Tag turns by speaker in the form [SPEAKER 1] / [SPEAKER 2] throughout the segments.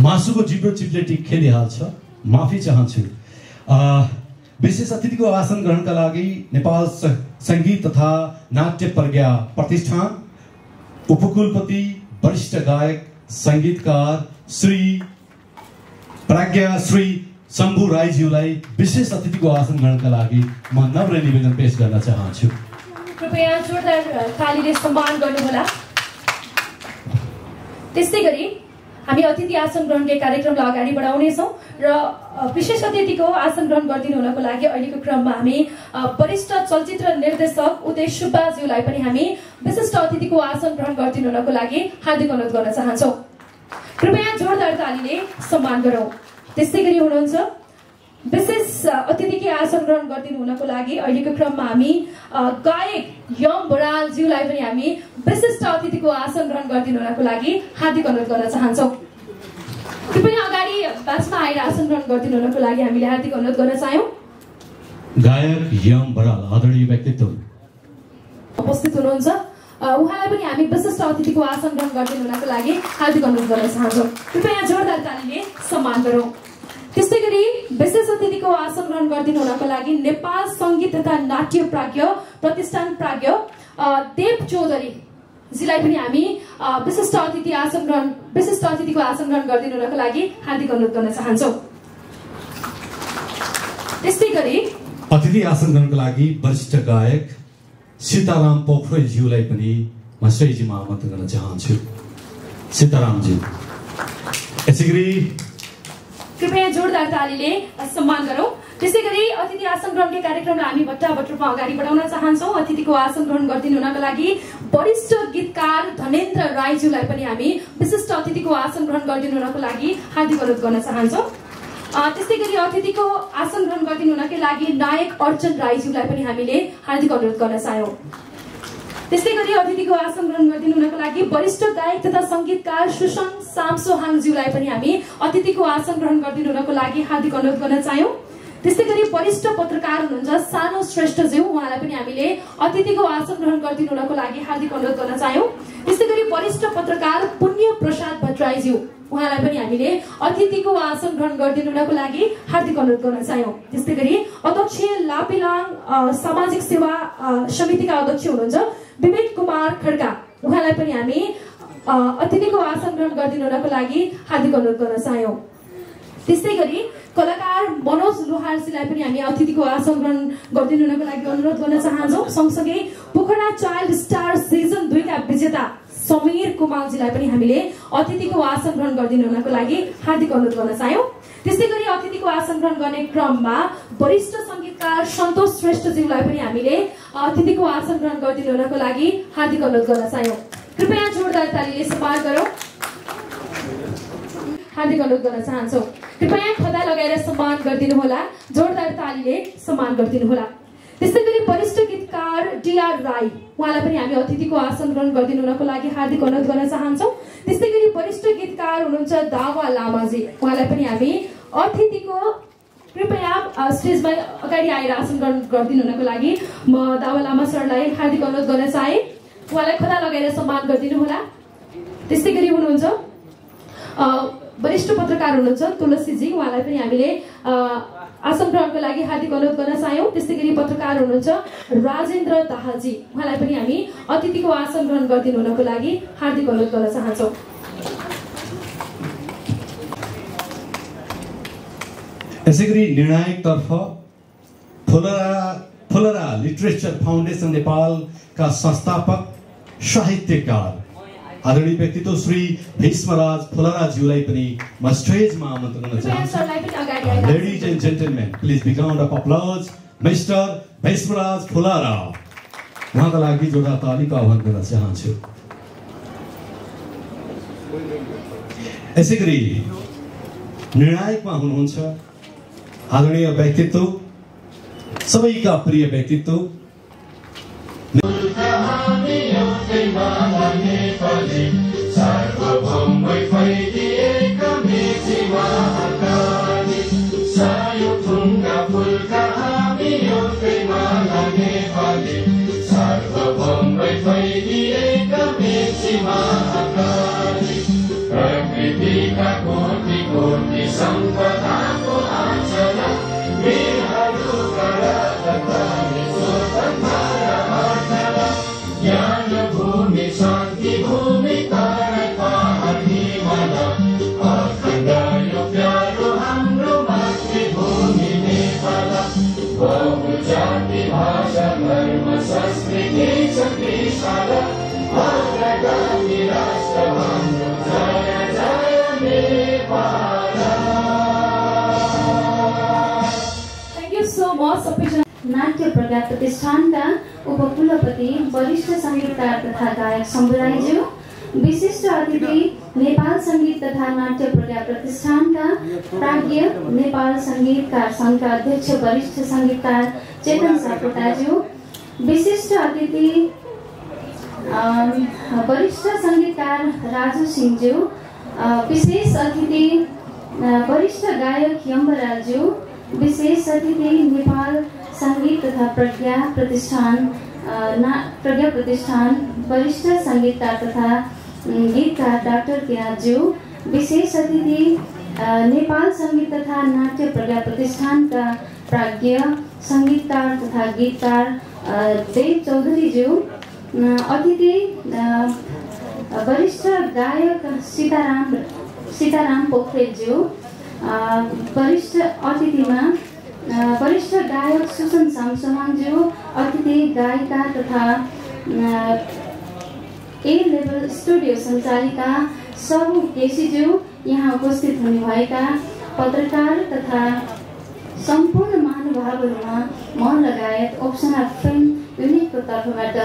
[SPEAKER 1] मासुको जिब्रो चिप्लेटी खेलिहाल्छ माफी चाहन्छु। विशेष अतिथिको आसन ग्रहणका लागि नेपाल सङ्गीत तथा नाट्य प्रज्ञा प्रतिष्ठान उपकुलपति वरिष्ठ गायक सङ्गीतकार श्री प्राज्ञा श्री शम्भु राईज्यूलाई विशेष अतिथिको आसन ग्रहणका लागि म नम्र निवेदन पेश गर्न चाहन्छु।
[SPEAKER 2] कृपया जोरदार तालीले सम्मान गर्नुहोला। त्यस्तै गरी हामी अतिथि आसन ग्रहणकै कार्यक्रमलाई अगाडि बढाउनेछौँ र विशेष अतिथिको आसन ग्रहण गरिदिनु हुनको लागि अहिलेको क्रममा हामी वरिष्ठ चलचित्र निर्देशक उदय सुब्बाज्यूलाई पनि हामी विशिष्ट अतिथिको आसन ग्रहण गरिदिनु हुनको लागि हार्दिक अनुरोध गर्न चाहन्छौँ। कृपया जोरदार तालीले सम्मान गरौँ। त्यस्तै गरी हुनुहुन्छ विशेष अतिथिकै आसन ग्रहण गरिदिनु हुनको लागि अहिलेको क्रममा हामी गायक यम बरालज्यूलाई पनि हामी विशिष्ट अतिथिको आसन ग्रहण गरिदिनु हुनको लागि हार्दिक अनुरोध गर्न चाहन्छौँ। कृपया अगाडि बासमा आएर आसन ग्रहण गरिदिनु हुनको लागि हामीले हार्दिक अनुरोध गर्न चाह्यौँ।
[SPEAKER 1] गायक यम बराल आदरणीय व्यक्तित्व।
[SPEAKER 2] उपस्थित हुनुहुन्छ। उहाँलाई पनि हामी विशिष्ट अतिथिको आसन ग्रहण गरिदिनु हुनको लागि हार्दिक अनुरोध गर्न चाहन्छौँ। कृपया जोरदार तालीले सम्मान गरौँ। त्यस्तै गरी विशेष अतिथिको आसन ग्रहण गरिदिनु हुनको लागि नेपाल सङ्गीत तथा नाट्य प्राज्ञ प्रतिष्ठान प्राज्ञ देव चौधरी जीलाई पनि हामी विशिष्ट अतिथि आसन ग्रहण विशिष्ट अतिथिको आसन ग्रहण गरिदिनु हुनको लागि हार्दिक अनुरोध गर्न चाहन्छौँ। त्यस्तै गरी
[SPEAKER 1] अतिथि आसन ग्रहणका लागि वरिष्ठ गायक सीताराम पोखरेलज्यूलाई पनि म सहीजीमा आमन्त्रण गर्न चाहन्छु। सीतारामज्यू यसै गरी
[SPEAKER 2] कृपया जोरदार तालीले सम्मान गरौँ। त्यसै गरी अतिथि आसन ग्रहणकै कार्यक्रमलाई हामी भट्टाभट रूपमा अगाडि बढाउन चाहन्छौँ। अतिथिको आसन ग्रहण गरिदिनु हुनको लागि वरिष्ठ गीतकार धनेन्द्र राईज्यूलाई पनि हामी विशिष्ट अतिथिको आसन ग्रहण गरिदिनु हुनको लागि हार्दिक अनुरोध गर्न चाहन्छौँ। त्यस्तै गरी अतिथिको आसन ग्रहण गरिदिनु हुनकै लागि नायक अर्चन राईज्यूलाई पनि हामीले हार्दिक अनुरोध गर्न चाह्यौँ त्यस्तै गरी अतिथिको आसन ग्रहण गरिदिनु हुनको लागि वरिष्ठ गायक तथा सङ्गीतकार सुसन सामसोहाङज्यूलाई पनि हामी अतिथिको आसन ग्रहण गरिदिनु हुनको लागि हार्दिक अनुरोध गर्न चाह्यौँ त्यस्तै गरी वरिष्ठ पत्रकार हुनुहुन्छ सानो श्रेष्ठज्यू उहाँलाई पनि हामीले अतिथिको आसन ग्रहण गरिदिनु हुनको लागि हार्दिक अनुरोध गर्न चाह्यौँ। त्यस्तै गरी वरिष्ठ पत्रकार पुण्य प्रसाद भट्टराईज्यू उहाँलाई पनि हामीले अतिथिको आसन ग्रहण गरिदिनु हुनको लागि हार्दिक अनुरोध गर्न चाह्यौँ। त्यस्तै गरी अध्यक्ष लापेलाङ सामाजिक सेवा समितिका अध्यक्ष हुनुहुन्छ विवेक कुमार खड्का उहाँलाई पनि हामी अतिथिको आसन ग्रहण गरिदिनु हुनको लागि हार्दिक अनुरोध गर्न चाह्यौँ। त्यस्तै गरी कलाकार मनोज लोहारजीलाई पनि हामी अतिथिको आसन ग्रहण गरिदिनु हुनको लागि अनुरोध गर्न चाहन्छौँ। सँगसँगै पोखरा चाइल्ड स्टार सिजन दुईका विजेता समीर कुमारजीलाई पनि हामीले अतिथिको आसन ग्रहण गरिदिनु हुनको लागि हार्दिक अनुरोध गर्न चाह्यौँ। त्यस्तै गरी अतिथिको आसन ग्रहण गर्ने क्रममा वरिष्ठ सङ्गीतकार सन्तोष श्रेष्ठज्यूलाई पनि हामीले अतिथिको आसन ग्रहण गरिदिनु हुनको लागि हार्दिक अनुरोध गर्न चाह्यौँ। कृपया जोरदार तालीले सम्मान गरौँ। हार्दिक अनुरोध गर्न चाहन्छौँ। कृपया खदा लगाएर सम्मान गरिदिनु होला जोरदार तालीले सम्मान गरिदिनु होला त्यस्तै गरी वरिष्ठ गीतकार डिआर राई उहाँलाई पनि हामी अतिथिको आसन ग्रहण गरिदिनु हुनको लागि हार्दिक अनुरोध गर्न चाहन्छौँ। त्यस्तै गरी वरिष्ठ गीतकार हुनुहुन्छ दावा लामाजी उहाँलाई पनि हामी अतिथिको कृपया स्टेजमा अगाडि आएर आसन ग्रहण गरिदिनु हुनको लागि म दावा लामा सरलाई हार्दिक अनुरोध गर्न चाहे। उहाँलाई खदा लगाएर सम्मान गरिदिनु होला त्यस्तै गरी हुनुहुन्छ वरिष्ठ पत्रकार हुनुहुन्छ तुलसीजी उहाँलाई पनि हामीले आसन ग्रहणको लागि हार्दिक अनुरोध गर्न चाह्यौँ। त्यस्तै गरी पत्रकार हुनुहुन्छ राजेन्द्र दाहालजी उहाँलाई पनि हामी अतिथिको आसन ग्रहण गरिदिनु हुनको लागि हार्दिक अनुरोध गर्न चाहन्छौँ।
[SPEAKER 1] यसै गरी निर्णायकतर्फ फुलरा फुलरा लिटरेचर फाउन्डेसन नेपालका संस्थापक साहित्यकार आदरणीय व्यक्तित्व श्री भीष्मराज फुलराज्यूलाई पनि म स्टेजमा आमन्त्रण गर्न चाहन्छु and gentlemen, please big round of applause, Mr. Bhishmaraj Fulara. उहाँका लागि जोडा तालीको आह्वान गर्न चाहन्छु यसै गरी निर्णायकमा हुनुहुन्छ आदरणीय व्यक्तित्व सबैका प्रिय व्यक्तित्व
[SPEAKER 3] प्रज्ञा प्रतिष्ठानका उपकुलपति वरिष्ठ सङ्गीतकार तथा गायक शम्भुराईज्यू विशिष्ट अतिथि नेपाल सङ्गीत तथा नाट्य प्रज्ञा प्रतिष्ठानका प्राज्ञ नेपाल सङ्गीतकार सङ्घका अध्यक्ष वरिष्ठ सङ्गीतकार चेतन सापकोटाज्यू विशिष्ट अतिथि वरिष्ठ सङ्गीतकार राजु सिंहज्यू विशेष अतिथि वरिष्ठ गायक यम्बराज्यू विशेष अतिथि नेपाल सङ्गीत तथा प्रज्ञा प्रतिष्ठान ना प्रज्ञा प्रतिष्ठान वरिष्ठ सङ्गीतकार तथा गीतकार डाक्टर किराज्यू विशेष अतिथि नेपाल सङ्गीत तथा नाट्य प्रज्ञा प्रतिष्ठानका प्राज्ञ सङ्गीतकार तथा गीतकार देव चौधरीज्यू अतिथि वरिष्ठ गायक सीताराम सीताराम पोखरेलज्यू वरिष्ठ अतिथिमा वरिष्ठ गायक सुसन सामसोहाङज्यू अतिथि गायिका तथा ए लेभल स्टुडियो सञ्चालिका सबु केसीज्यू यहाँ उपस्थित हुनुभएका पत्रकार तथा सम्पूर्ण महानुभावहरूमा म लगायत ओप्सना फिल्म युनिटको तर्फबाट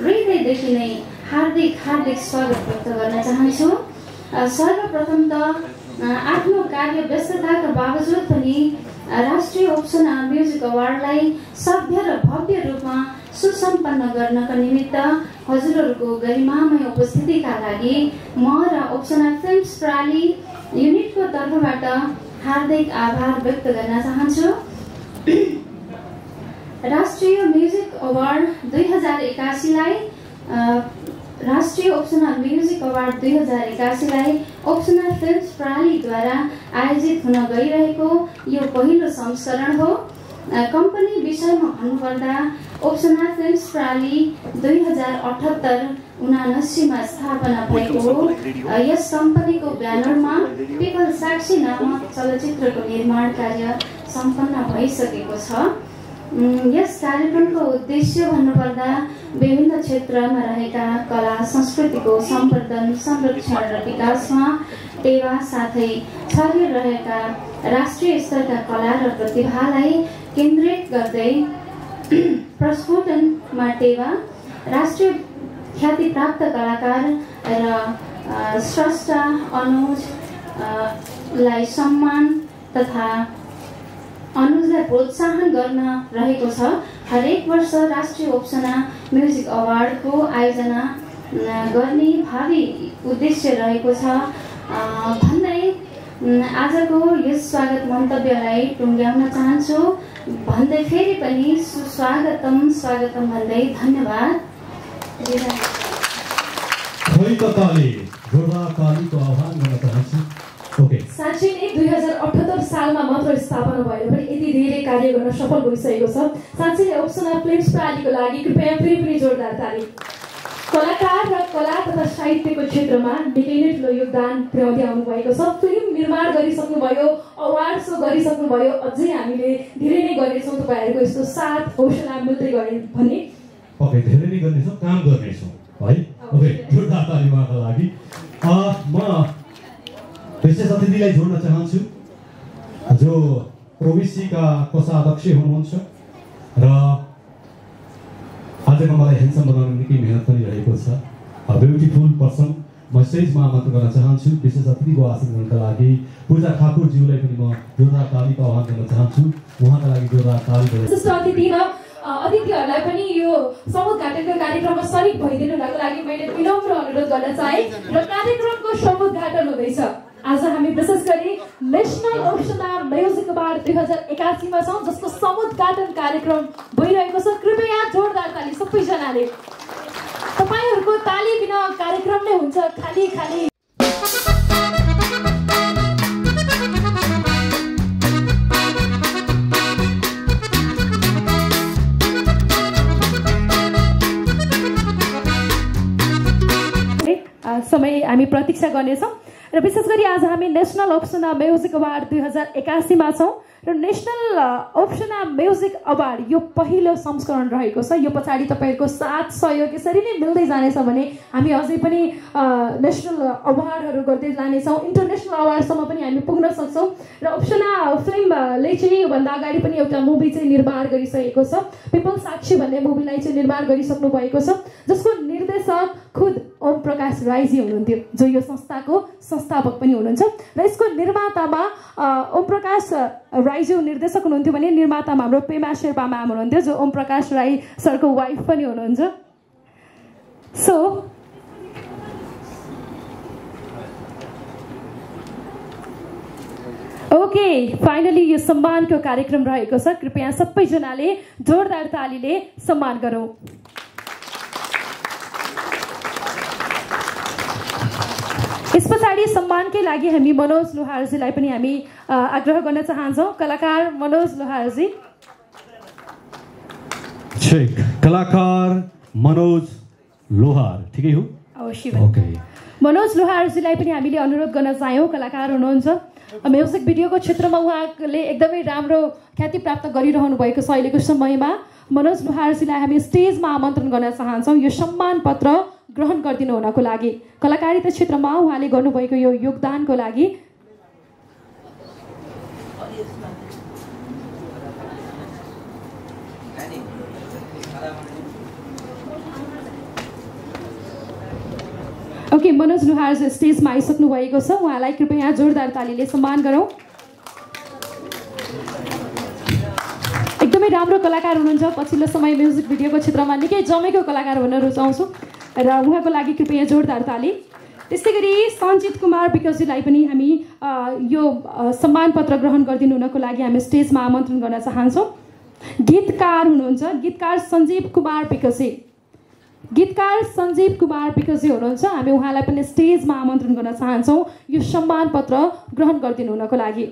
[SPEAKER 3] हृदयदेखि नै हार्दिक हार्दिक स्वागत व्यक्त गर्न चाहन्छु। सर्वप्रथम त आफ्नो कार्य व्यस्तताका बावजुद पनि राष्ट्रिय ओप्सना म्युजिक अवार्डलाई सभ्य र भव्य रूपमा सुसम्पन्न गर्नका निमित्त हजुरहरूको गरिमामय उपस्थितिका लागि म र ओप्सना फिल्म्स प्राली युनिटको तर्फबाट हार्दिक आभार व्यक्त गर्न चाहन्छु। राष्ट्रिय म्युजिक अवार्ड दुई हजार एकासीलाई अ, राष्ट्रिय ओप्सना म्युजिक अवार्ड दुई हजार एकासीलाई ओप्सना फिल्म्स प्रणालीद्वारा आयोजित हुन गइरहेको यो पहिलो संस्करण हो। कम्पनी विषयमा भन्नुपर्दा ओप्सना फिल्म्स प्रणाली दुई हजार अठहत्तर उनासीमा स्थापना भएको हो। यस कम्पनीको ब्यानरमा पिपल साक्षी नामक चलचित्रको निर्माण कार्य सम्पन्न भइसकेको छ। यस कार्यक्रमको उद्देश्य भन्नुपर्दा विभिन्न क्षेत्रमा रहेका कला संस्कृतिको सम्वर्धन संरक्षण र विकासमा टेवा साथै छरिएर रहेका राष्ट्रिय स्तरका कला र प्रतिभालाई केन्द्रित गर्दै प्रस्फुटनमा टेवा राष्ट्रिय ख्याति प्राप्त कलाकार र स्रष्टा अनुज अ, लाई सम्मान तथा अनुजलाई प्रोत्साहन गर्न रहेको छ। हरेक वर्ष राष्ट्रिय ओप्सना म्युजिक अवार्डको आयोजना गर्ने भावी उद्देश्य रहेको छ। भन्दै आजको यस स्वागत मन्तव्यलाई टुङ्ग्याउन चाहन्छु। भन्दै फेरि पनि सुस्वागतम स्वागतम भन्दै धन्यवाद।
[SPEAKER 1] तालीको आह्वान गर्न
[SPEAKER 2] साँच्चै नै दुई हजार अठहत्तर सालमा मात्र स्थापना भएर पनि यति धेरै कार्य गर्न सफल भइसकेको छ। साँच्चै नै ओप्सना फिल्म्स प्रणालीको लागि कृपया फेरि पनि जोरदार ताली कलाकार र कला तथा साहित्यको क्षेत्रमा निकै नै ठुलो योगदान पुर्याउँदै आउनुभएको छ। फिल्म निर्माण गरिसक्नुभयो अवार्ड सो गरिसक्नुभयो अझै हामीले धेरै नै गर्नेछौँ। तपाईँहरूको यस्तो साथ हौसला मिल्दै गरे भन्ने
[SPEAKER 1] ओके धेरै नै गर्नेछौँ काम गर्नेछौँ। है? ओके जोरदार ताली उहाँको लागि। म विशेष अतिथिलाई जोड्न चाहन्छु। जो ओबिसीका कोषाध्यक्ष हुनुहुन्छ र आजको मलाई हेन्सम बनाउन निकै मिहिनेत पनि रहेको छ। ब्युटिफुल पर्सन म स्टेजमा आमन्त्रण गर्न चाहन्छु। विशेष अतिथिको आसन गर्नका लागि पूजा ठाकुरज्यूलाई पनि म जोरदार तालीको आह्वान गर्न चाहन्छु। उहाँका लागि जोरदार ताली
[SPEAKER 2] अतिथि र अतिथिहरूलाई पनि यो समुद्घाटनको कार्यक्रममा सरिक भइदिनुको लागि मैले विनम्र अनुरोध गर्न चाहे र कार्यक्रमको समुद्घाटन हुँदैछ। आज हामी विशेष गरी नेसनल ओप्सना म्युजिक अवार्ड दुई हजार एकासीमा छौँ जसको समुद्घाटन कार्यक्रम भइरहेको छ। कृपया जोरदार ताली सबैजनाले। तपाईँहरूको ताली बिना कार्यक्रम नै हुन्छ। खाली खाली। समय हामी प्रतीक्षा गर्नेछौँ। र विशेष गरी आज हामी नेसनल ओप्सना म्युजिक अवार्ड दुई हजार एकासीमा छौँ र नेसनल ओप्सना म्युजिक अवार्ड यो पहिलो संस्करण रहेको छ। यो पछाडि तपाईँहरूको साथ सहयोग यसरी नै मिल्दै जानेछ भने हामी अझै पनि नेसनल अवार्डहरू गर्दै जानेछौँ। इन्टरनेसनल अवार्डसम्म पनि हामी पुग्न सक्छौँ। र ओप्सना फिल्मले चाहिँ योभन्दा अगाडि पनि एउटा मुभी चाहिँ निर्माण गरिसकेको छ। पिपल साक्षी भन्ने मुभीलाई चाहिँ निर्माण गरिसक्नु भएको छ। जसको निर्देशक खुद ओम प्रकाश राईजी हुनुहुन्थ्यो। जो यो संस्थाको संस्थापक पनि हुनुहुन्छ। र यसको निर्मातामा ओम प्रकाश राईजी निर्देशक हुनुहुन्थ्यो भने निर्मातामा हाम्रो पेमा शेर्पा म्याम हुनुहुन्थ्यो जो ओम प्रकाश राई सरको वाइफ पनि हुनुहुन्छ। सो ओके फाइनली यो सम्मानको कार्यक्रम रहेको छ। कृपया सबैजनाले जोरदार तालीले सम्मान गरौँ। यस पछाडि सम्मानकै लागि हामी मनोज लोहारजीलाई पनि हामी आग्रह गर्न चाहन्छौँ। कलाकार मनोज लोहारजी।
[SPEAKER 1] कलाकार मनोज लोहार। ठिकै हो। ओके
[SPEAKER 2] मनोज लोहारजीलाई पनि हामीले अनुरोध गर्न चाह्यौँ कलाकार हुनुहुन्छ। म्युजिक भिडियोको क्षेत्रमा उहाँले एकदमै राम्रो ख्याति प्राप्त गरिरहनु भएको छ अहिलेको समयमा। मनोज लोहारजीलाई हामी स्टेजमा आमन्त्रण गर्न चाहन्छौँ। यो सम्मान पत्र ग्रहण गरिदिनु हुनको लागि। कलाकारिता क्षेत्रमा उहाँले गर्नुभएको यो योगदानको लागि। ओके मनोज लोहार स्टेजमा आइसक्नु भएको छ। उहाँलाई कृपया जोरदार तालीले सम्मान गरौँ। एकदमै राम्रो कलाकार हुनुहुन्छ। पछिल्लो समय म्युजिक भिडियोको क्षेत्रमा निकै जमेको कलाकार हुन रुचाउँछु। र उहाँको लागि कृपया जोरदार ताली त्यस्तै गरी सञ्जित कुमार विकजीलाई पनि हामी यो सम्मान पत्र ग्रहण गरिदिनु हुनको लागि हामी स्टेजमा आमन्त्रण गर्न चाहन्छौँ। गीतकार हुनुहुन्छ गीतकार सञ्जीव कुमार विकजी गीतकार सञ्जीव कुमार विकजी हुनुहुन्छ। हामी उहाँलाई पनि स्टेजमा आमन्त्रण गर्न चाहन्छौँ। यो सम्मान पत्र ग्रहण गरिदिनु हुनको लागि।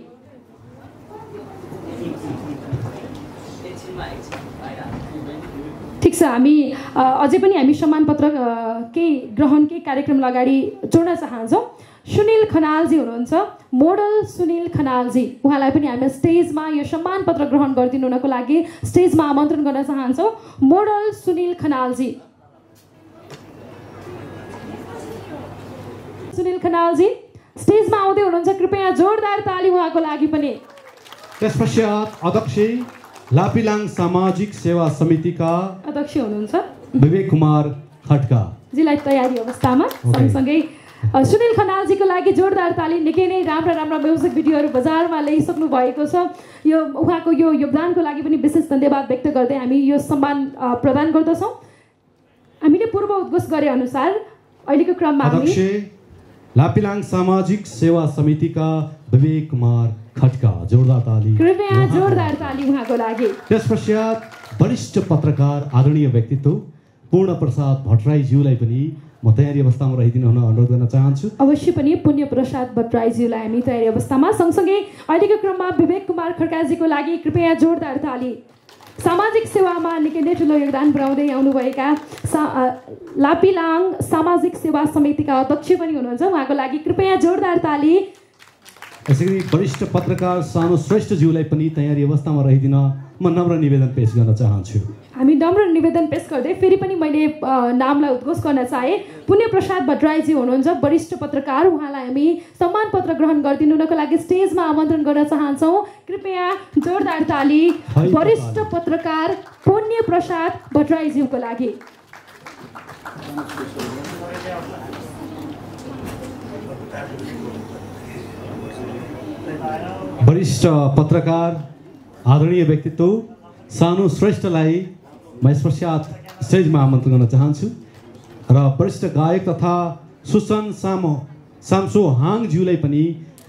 [SPEAKER 2] ठिक छ हामी अझै पनि हामी सम्मान पत्र अ, केही ग्रहण केही कार्यक्रमलाई अगाडि जोड्न चाहन्छौँ। सुनिल खनालजी हुनुहुन्छ मोडल सुनिल खनालजी। उहाँलाई पनि हामी स्टेजमा यो सम्मान पत्र ग्रहण गरिदिनु हुनको लागि स्टेजमा आमन्त्रण गर्न चाहन्छौँ। मोडल सुनिल खनालजी। सुनिल खनालजी स्टेजमा आउँदै हुनुहुन्छ कृपया जोरदार ताली उहाँको लागि पनि।
[SPEAKER 1] त्यस पश्चात अध्यक्ष लापिलाङ सामाजिक सेवा समितिका
[SPEAKER 2] अध्यक्ष हुनुहुन्छ
[SPEAKER 1] विवेक कुमार खड्का
[SPEAKER 2] जीलाई तयारी अवस्थामा सँगसँगै सुनिल खनालजीको लागि जोरदार ताली निकै नै राम्रा राम्रा म्युजिक भिडियोहरू बजारमा ल्याइसक्नु भएको छ यो उहाँको यो योगदानको लागि पनि विशेष धन्यवाद व्यक्त गर्दै हामी यो सम्मान प्रदान गर्दछौँ हामीले पूर्व उद्घोष गरे अनुसार अहिलेको क्रममा
[SPEAKER 1] लापिलाङ सामाजिक सेवा समितिका विवेक कुमार खड्का जोरदार ताली
[SPEAKER 2] कृपया जोरदार ताली उहाँको लागि।
[SPEAKER 1] त्यस पश्चात वरिष्ठ पत्रकार आदरणीय व्यक्तित्व पूर्ण प्रसाद भट्टराईज्यूलाई पनि म तयारी अवस्थामा रहिदिनु हुन अनुरोध गर्न चाहन्छु।
[SPEAKER 2] अवश्य पनि पुण्य प्रसाद भट्टराईज्यूलाई हामी तयारी अवस्थामा सँगसँगै अहिलेको क्रममा विवेक कुमार खड्काजीको लागि कृपया जोरदार ताली। सामाजिक सेवामा निकै नै ठुलो योगदान पुर्याउँदै आउनुभएका सा लापिलाङ सामाजिक सेवा समितिका अध्यक्ष पनि हुनुहुन्छ। उहाँको लागि कृपया जोरदार ताली।
[SPEAKER 1] यसै गरी वरिष्ठ पत्रकार सानो श्रेष्ठज्यूलाई पनि तयारी अवस्थामा रहिदिन म नम्र निवेदन पेश गर्न चाहन्छु।
[SPEAKER 2] हामी नम्र निवेदन पेश गर्दै फेरि पनि मैले नामलाई उद्घोष गर्न चाहेँ। पुण्य प्रसाद भट्टराईजी हुनुहुन्छ वरिष्ठ पत्रकार। उहाँलाई हामी सम्मान पत्र ग्रहण गरिदिनुको लागि स्टेजमा आमन्त्रण गर्न चाहन्छौँ। कृपया जोरदार ताली वरिष्ठ। पत्रकार पुण्य प्रसाद भट्टराईज्यूको लागि।
[SPEAKER 1] वरिष्ठ पत्रकार आदरणीय व्यक्तित्व सानु श्रेष्ठलाई म यस पश्चात स्टेजमा आमन्त्रण गर्न चाहन्छु र वरिष्ठ गायक तथा सुसन सामो साम्सो हाङज्यूलाई पनि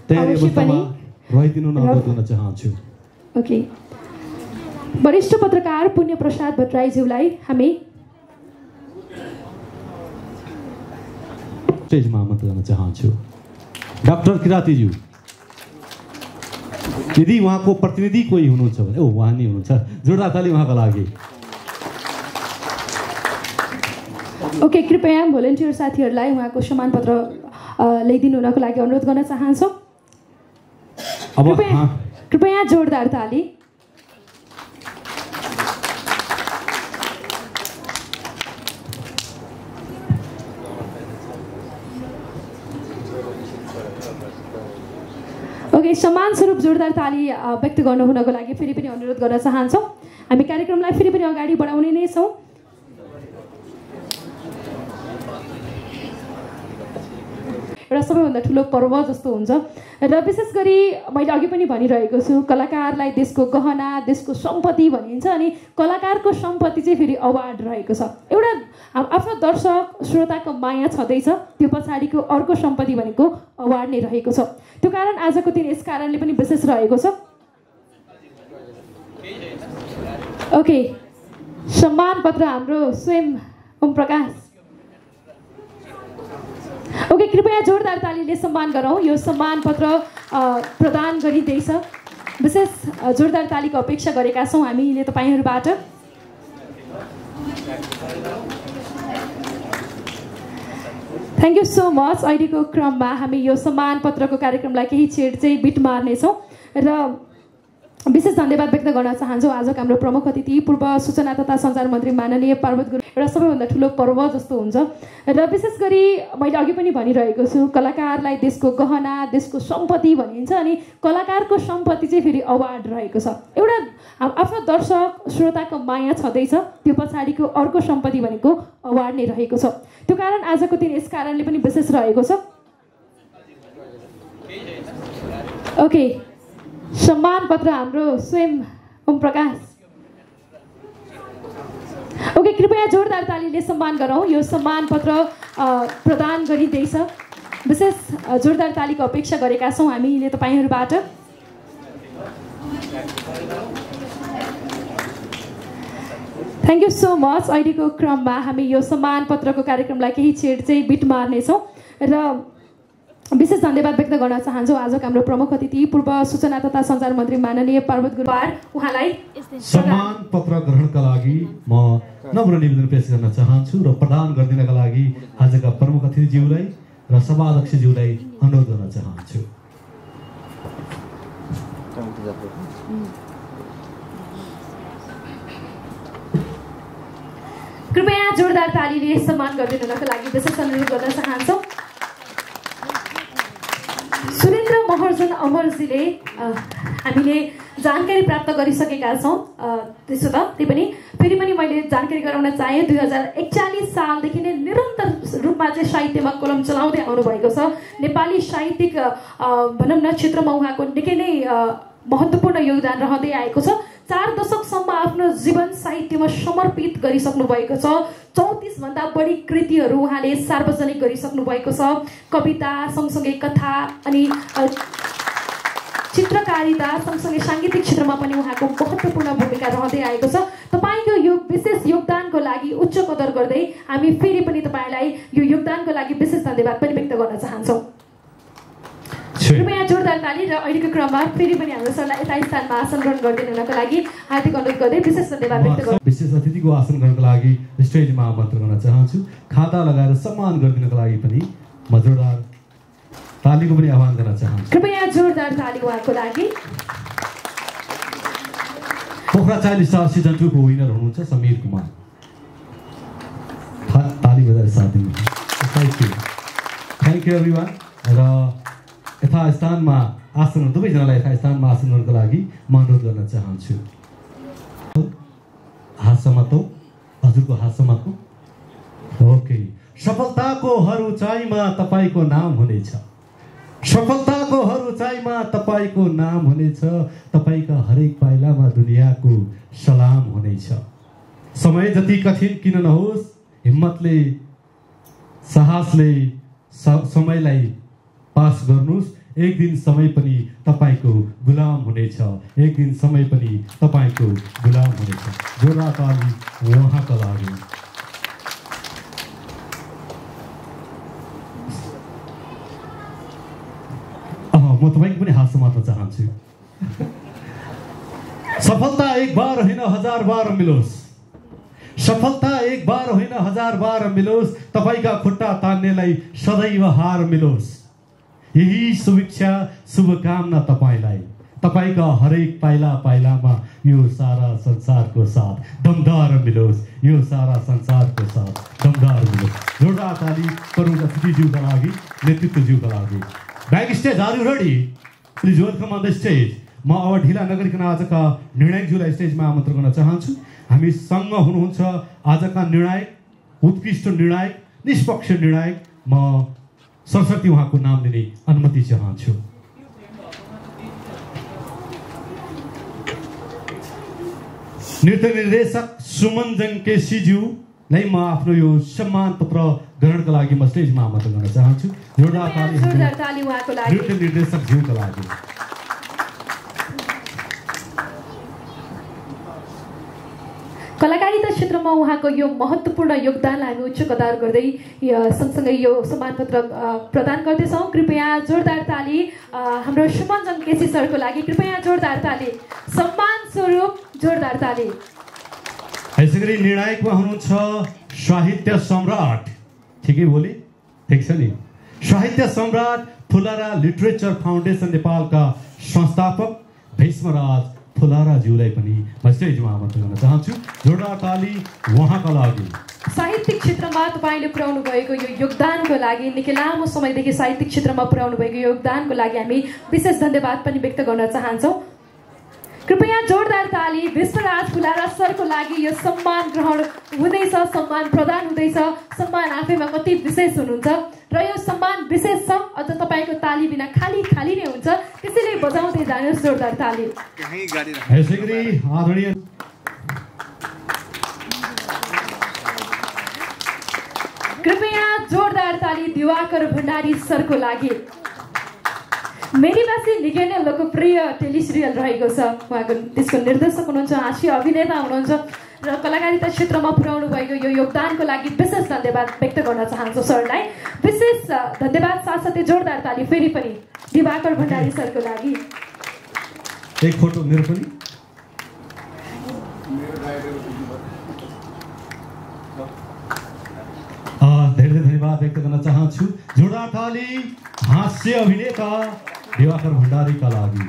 [SPEAKER 1] तयारी अवस्थामा। रहिदिनु न अनुरोध गर्न चाहन्छु।
[SPEAKER 2] ओके। वरिष्ठ पत्रकार पुण्य प्रसाद भट्टराईज्यूलाई हामी
[SPEAKER 1] स्टेजमा आमन्त्रण गर्न चाहन्छु। डाक्टर किरातीज्यू। यदि उहाँको प्रतिनिधि कोही हुनुहुन्छ भने ओ उहाँ नै हुनुहुन्छ। जोरदार ताली उहाँको लागि।
[SPEAKER 2] ओके कृपया भोलिन्टियर साथीहरूलाई उहाँको सम्मान पत्र ल्याइदिनु हुनको लागि अनुरोध गर्न चाहन्छौँ। कृपया जोरदार ताली। समान स्वरूप जोरदार ताली व्यक्त गर्नु हुनको लागि फेरि पनि अनुरोध गर्न चाहन्छौँ। हामी कार्यक्रमलाई फेरि पनि अगाडि बढाउने नै छौँ। एउटा सबैभन्दा ठुलो पर्व जस्तो हुन्छ। र विशेष गरी मैले अघि पनि भनिरहेको छु कलाकारलाई देशको गहना देशको सम्पत्ति भनिन्छ अनि कलाकारको सम्पत्ति चाहिँ फेरि अवार्ड रहेको छ। एउटा आफ्नो दर्शक श्रोताको माया छँदैछ त्यो पछाडिको अर्को सम्पत्ति भनेको अवार्ड नै रहेको छ। त्यो कारण आजको दिन यस कारणले पनि विशेष रहेको छ। ओके सम्मान पत्र हाम्रो स्वयं ओम प्रकाश ओके कृपया जोरदार तालीले सम्मान गरौँ। यो सम्मान पत्र प्रदान गरिँदैछ। विशेष जोरदार तालीको अपेक्षा गरेका छौँ हामीले तपाईँहरूबाट। थ्याङ्क यू सो मच अहिलेको क्रममा हामी यो सम्मान पत्रको कार्यक्रमलाई केही छेड चाहिँ बिट मार्नेछौँ। र विशेष धन्यवाद व्यक्त गर्न चाहन्छौँ। आजको हाम्रो प्रमुख अतिथि पूर्व सूचना तथा सञ्चार मन्त्री माननीय पार्वत गुरु एउटा सबैभन्दा ठुलो पर्व जस्तो हुन्छ। र विशेष गरी मैले अघि पनि भनिरहेको छु कलाकारलाई देशको गहना देशको सम्पत्ति भनिन्छ अनि कलाकारको सम्पत्ति चाहिँ फेरि अवार्ड रहेको छ। एउटा आफ्नो दर्शक श्रोताको माया छँदैछ त्यो पछाडिको अर्को सम्पत्ति भनेको अवार्ड नै रहेको छ। त्यो कारण आजको दिन यस कारणले पनि विशेष रहेको छ। ओके। सम्मान पत्र हाम्रो स्वयं ओम प्रकाश। ओके कृपया जोरदार तालीले सम्मान गरौँ। यो सम्मान पत्र प्रदान गरिँदैछ। विशेष जोरदार तालीको अपेक्षा गरेका छौँ हामीले तपाईँहरूबाट। थ्याङ्क यू सो मच अहिलेको क्रममा हामी यो सम्मान पत्रको कार्यक्रमलाई केही छेड चाहिँ बिट मार्नेछौँ। र विशेष धन्यवाद व्यक्त गर्न चाहन्छौँ। आजको हाम्रो प्रमुख अतिथि पूर्व सूचना तथा सञ्चार मन्त्री माननीय पार्वत गुरुवार उहाँलाई
[SPEAKER 1] सम्मान पत्र ग्रहणका लागि म नम्र निवेदन पेश गर्न चाहन्छु र प्रदान गरिदिनका लागि आजका प्रमुख अतिथिज्यूलाई र सभाध्यक्षज्यूलाई अनुरोध गर्न चाहन्छु।
[SPEAKER 2] कृपया जोरदार तालीले सम्मान गरिदिनुको लागि विशेष अनुरोध गर्न चाहन्छौँ। महर्जन अमरजीले हामीले जानकारी प्राप्त गरिसकेका छौँ। त्यसो त त्यही पनि। फेरि पनि मैले जानकारी गराउन चाहेँ दुई हजार एकचालिस सालदेखि नै निरन्तर रूपमा चाहिँ साहित्यमा कलम चलाउँदै आउनुभएको छ। नेपाली साहित्यिक भनौँ न क्षेत्रमा उहाँको निकै नै महत्त्वपूर्ण योगदान रहँदै आएको छ। चार दशकसम्म आफ्नो जीवन साहित्यमा समर्पित गरिसक्नु भएको छ। चौतिस भन्दा बढी कृतिहरू उहाँले सार्वजनिक गरिसक्नु भएको छ। कविता सँगसँगै कथा अनि चित्रकारिता सँगसँगै साङ्गीतिक क्षेत्रमा पनि उहाँको महत्त्वपूर्ण भूमिका रहँदै आएको छ। तपाईँको यो विशेष योगदानको लागि उच्च कदर गर्दै हामी फेरि पनि तपाईँलाई यो योगदानको लागि विशेष धन्यवाद पनि व्यक्त गर्न चाहन्छौँ। कृपया जोरदार ताली र अहिलेको क्रममा फेरि पनि हाम्रो सरलाई यथा स्थानमा आसन ग्रहण हुनको लागि हार्दिक अनुरोध गर्दै विशेष धन्यवाद व्यक्त गर्छु
[SPEAKER 1] विशेष अतिथिको आसन गर्नको लागि स्टेजमा आमन्त्रण गर्न चाहन्छु। खाता लगाएर सम्मान गरिदिनको लागि पनि म जोरदार तालीको पनि आह्वान गर्न चाहन्छु।
[SPEAKER 2] कृपया जोरदार ताली उहाँको लागि।
[SPEAKER 1] पोखरा चाइल्ड स्टार सिजन टूको विनर हुनुहुन्छ समीर कुमार। ताली बजाएर साथ दिनु thank you thank you every र यथास्थानमा आसन दुवैजनालाई यथास्थानमा आसन गर्नको लागि म अनुरोध गर्न चाहन्छु। हात समातौ हजुरको हात ओके। सफलताको हर उचाइमा तपाईँको नाम हुनेछ। सफलताको हर उचाइमा तपाईँको नाम हुनेछ। तपाईँका हरेक पाइलामा दुनियाँको सलाम हुनेछ। समय जति कठिन किन नहोस् हिम्मतले साहसले समयलाई पास गर्नुहोस्। एक दिन समय पनि तपाईँको गुलाम हुनेछ। एक दिन समय पनि तपाईँको गुलाम हुनेछ। जोरा ताली उहाँका लागि। म तपाईँको पनि हात समात्न चाहन्छु। सफलता एक बार होइन हजार बार मिलोस्। सफलता एक बार होइन हजार बार मिलोस्। तपाईँका खुट्टा तान्नेलाई सदैव हार मिलोस्। यही शुभेच्छा शुभकामना तपाईँलाई। तपाईँका हरेक पाइला पाइलामा यो सारा संसारको साथ दमदार मिलोस्। यो सारा संसारको साथ दमदार मिलोस्। जोरदार ताली करुण अतिथिज्यूका लागि नेतृत्वज्यूका लागि। Back stage are you ready? Please welcome on the stage म अब ढिला नगरिकन आजका निर्णायकज्यूलाई स्टेजमा आमन्त्रण गर्न चाहन्छु। हामीसँग हुनुहुन्छ आजका निर्णायक उत्कृष्ट निर्णायक निष्पक्ष निर्णायक म सरस्वती उहाँको नाम लिने अनुमति चाहन्छु नृत्य निर्देशक सुमन जङ्केसीज्यूलाई म आफ्नो यो सम्मान पत्र ग्रहणका लागि म स्टेजमा आमन्त्रण गर्न चाहन्छु। नृत्य निर्देशक ज्यूका लागि।
[SPEAKER 2] कलाकारिता क्षेत्रमा उहाँको यो महत्त्वपूर्ण योगदानलाई हामी उच्च कदार गर्दै सँगसँगै यो सम्मान पत्र अ, प्रदान गर्दैछौँ। कृपया जोरदार ताली हाम्रो सुमन केसी सरको लागि कृपया जोरदार ताली। सम्मान स्वरूप जोरदार ताली।
[SPEAKER 1] यसै गरी निर्णायकमा हुनुहुन्छ साहित्य सम्राट। ठिकै बोले? ठिक छ नि? साहित्य सम्राट फुलारा लिटरेचर फाउन्डेसन नेपालका संस्थापक भीष्मराज फुलाराज्यूलाई पनि म आमन्त्रण गर्न चाहन्छु। जोरदार ताली लागि।
[SPEAKER 2] साहित्यिक क्षेत्रमा तपाईँले पुर्याउनु भएको यो योगदानको लागि निकै लामो समयदेखि साहित्यिक क्षेत्रमा पुर्याउनु भएको योगदानको लागि हामी विशेष धन्यवाद पनि व्यक्त गर्न चाहन्छौँ। कृपया जोरदार ताली विश्वराज फुलारा सरको लागि यो सम्मान ग्रहण हुँदैछ सम्मान प्रदान हुँदैछ सम्मान आफैमा कति विशेष हुनुहुन्छ र यो सम्मान विशेष छ अझ तपाईँको ताली बिना खाली खाली नै हुन्छ। त्यसैले बजाउँदै जानुहोस् जोरदार ताली। कृपया जोरदार ताली दिवाकर भण्डारी सरको लागि। मेरीवासी निकै नै लोकप्रिय टेलिसिरियल रहेको छ। उहाँको त्यसको निर्देशक हुनुहुन्छ हाँस्य अभिनेता हुनुहुन्छ र कलाकारिता क्षेत्रमा पुर्याउनु भएको यो योगदानको लागि विशेष धन्यवाद व्यक्त गर्न चाहन्छु सरलाई। विशेष धन्यवाद साथसाथै जोरदार ताली फेरि पनि दिवाकर भण्डारी सरको लागि।
[SPEAKER 1] एक फोटो मेरो पनि। धेरै धेरै धन्यवाद व्यक्त गर्न चाहन्छु। जोरदार ताली हास्य अभिनेता दिवाकर भण्डारीका लागि।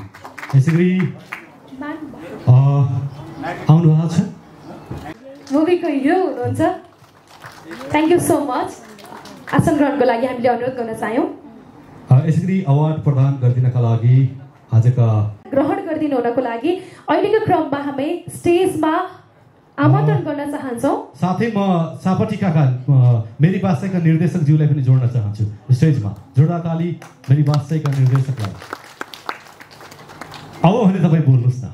[SPEAKER 1] यसै गरी आउनु भएको छ?
[SPEAKER 2] मुभीको हिरो हुनुहुन्छ। थ्याङ्क यू सो मच आसन ग्रहणको लागि हामीले अनुरोध गर्न चाह्यौँ।
[SPEAKER 1] यसै गरी अवार्ड प्रदान गरिदिनका लागि आजका
[SPEAKER 2] ग्रहण गरिदिनु हुनको लागि अहिलेको क्रममा हामी स्टेजमा आमन्त्रण गर्न चाहन्छौँ?
[SPEAKER 1] साथै म सापटिकाका अ, मेरी वास्तैका निर्देशकज्यूलाई पनि जोड्न चाहन्छु। स्टेजमा जोडा ताली मेरी वास्तैका निर्देशकलाई। अब भने तपाईँ बोल्नुहोस् न।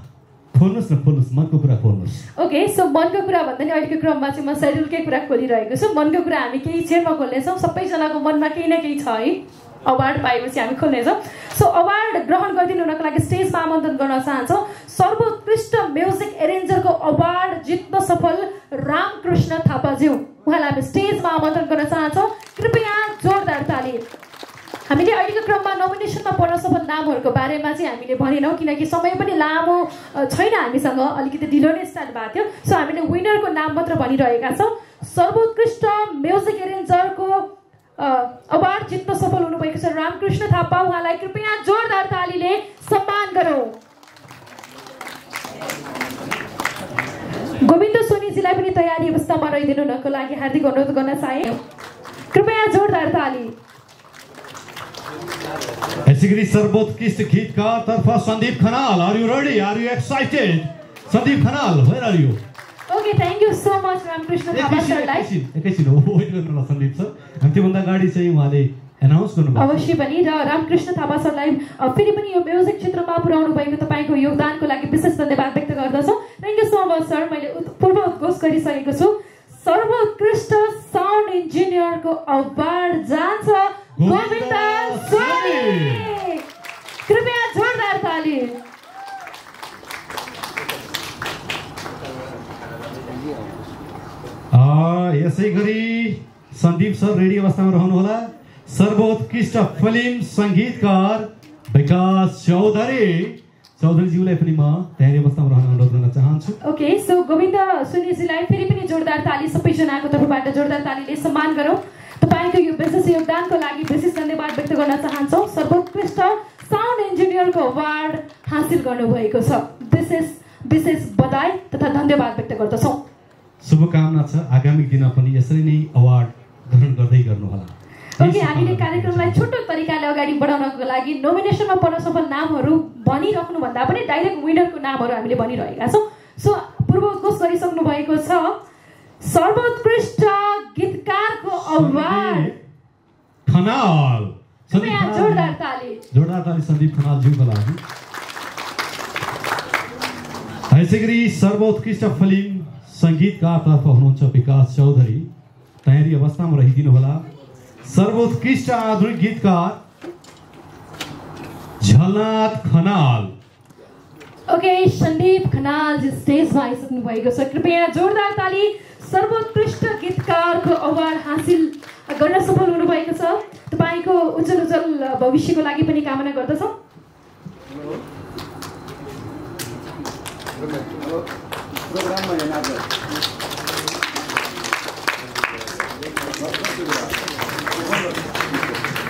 [SPEAKER 1] खोल्नुहोस् न खोल्नुहोस् मनको कुरा खोल्नुहोस्।
[SPEAKER 2] ओके सो मनको कुरा भन्दा नि अहिलेको क्रममा चाहिँ म सेड्युलकै कुरा खोलिरहेको छु। मनको कुरा हामी केही क्षणमा खोल्नेछौँ। सबैजनाको मनमा केही न केही छ है। अवार्ड पाएपछि हामी खोल्नेछौँ। सो अवार्ड ग्रहण गरिदिनु हुनको लागि स्टेजमा आमन्त्रण गर्न चाहन्छौँ। सर्वोत्कृष्ट म्युजिक एरेन्जरको अवार्ड जित्न सफल रामकृष्ण थापाज्यू। उहाँलाई हामी स्टेजमा आमन्त्रण गर्न चाहन्छौँ। कृपया जोरदार ताली। हामीले अहिलेको क्रममा नोमिनेसनमा पर्न सफल नामहरूको बारेमा चाहिँ हामीले भनेनौँ किनकि समय पनि लामो छैन हामीसँग। अलिकति ढिलो नै स्टार्ट भएको थियो। सो हामीले विनरको नाम मात्र भनिरहेका छौँ। सर्वोत्कृष्ट म्युजिक एरेन्जरको अवार्ड जित्न सफल हुनुभएको छ। रामकृष्ण थापा उहाँलाई कृपया जोरदार तालीले सम्मान गरौँ। गोविन्द सोनीजीलाई पनि तयारी अवस्थामा रहिदिनु हुनको लागि हार्दिक अनुरोध गर्न चाहे। कृपया जोरदार ताली।
[SPEAKER 1] यसै गरी सर्वोत्कृष्ट गीतकार तर्फ Sandeep Khanal are you ready are you excited Sandeep Khanal where are you
[SPEAKER 2] okay thank you so much Ramkrishna Thapa सरलाई
[SPEAKER 1] एकैछिन वेट गर्नु होला सन्दीप सर अनि त्योभन्दा अगाडि चाहिँ उहाँले एनाउन्स गर्नुभयो
[SPEAKER 2] अवश्य पनि र रामकृष्ण थापा सरलाई फेरि पनि यो म्युजिक क्षेत्रमा पुर्याउनु भएको तपाईँको योगदानको लागि विशेष धन्यवाद व्यक्त गर्दछौँ thank you so much sir मैले पूर्व उद्घोष गरिसकेको छु सर्वोत्कृष्ट साउन्ड इन्जिनियरको अवार्ड जान्छ गोविन्द कृपया जोरदार ताली
[SPEAKER 1] यसै गरी सन्दीप सर रेडी अवस्थामा रहनुहोला। सर्वोत्कृष्ट फिल्म सङ्गीतकार विकास चौधरी। चौधरीज्यूलाई पनि म तयारी अवस्थामा रहन अनुरोध गर्न चाहन्छु।
[SPEAKER 2] ओके सो गोविन्द सुनिजीलाई फेरि पनि जोरदार ताली सबैजनाको तर्फबाट जोरदार तालीले सम्मान गरौँ। तपाईँको यो विशेष योगदानको लागि विशेष धन्यवाद व्यक्त गर्न चाहन्छौँ। सर्वोत्कृष्ट साउन्ड इन्जिनियरको अवार्ड हासिल गर्नुभएको छ। विशेष विशेष बधाई तथा धन्यवाद व्यक्त गर्दछौँ।
[SPEAKER 1] शुभकामना छ। आगामी दिनमा पनि यसरी नै अवार्ड ग्रहण गर्दै गर्नुहोला।
[SPEAKER 2] ओके हामीले कार्यक्रमलाई छोटो तरिकाले अगाडि बढाउनको लागि नोमिनेसनमा पर्न सफल नामहरू भनिराख्नुभन्दा पनि डाइरेक्ट विनरको नामहरू हामीले भनिरहेका छौँ। सो पूर्वोत्कोष गरिसक्नु भएको छ सर्वोत्कृष्ट गीतकारको अवार्ड।
[SPEAKER 1] खनाल।
[SPEAKER 2] जोरदार ताली।
[SPEAKER 1] जोरदार ताली सन्दीप खनालज्यूको लागि। यसै गरी सर्वोत्कृष्ट फिल्म सङ्गीतकारतर्फ हुनुहुन्छ विकास चौधरी। तयारी अवस्थामा रहिदिनु होला। सर्वोत्कृष्ट आधुनिक गीतकार झलनाथ खनाल।
[SPEAKER 2] ओके सन्दीप खनाल जी स्टेजमा आइसक्नु भएको छ। कृपया जोरदार ताली। सर्वोत्कृष्ट गीतकारको अवार्ड हासिल गर्न सफल हुनुभएको छ। तपाईँको उज्जवल उज्जवल भविष्यको लागि पनि कामना गर्दछौँ।
[SPEAKER 4] प्रोग्राममा हेर्न आज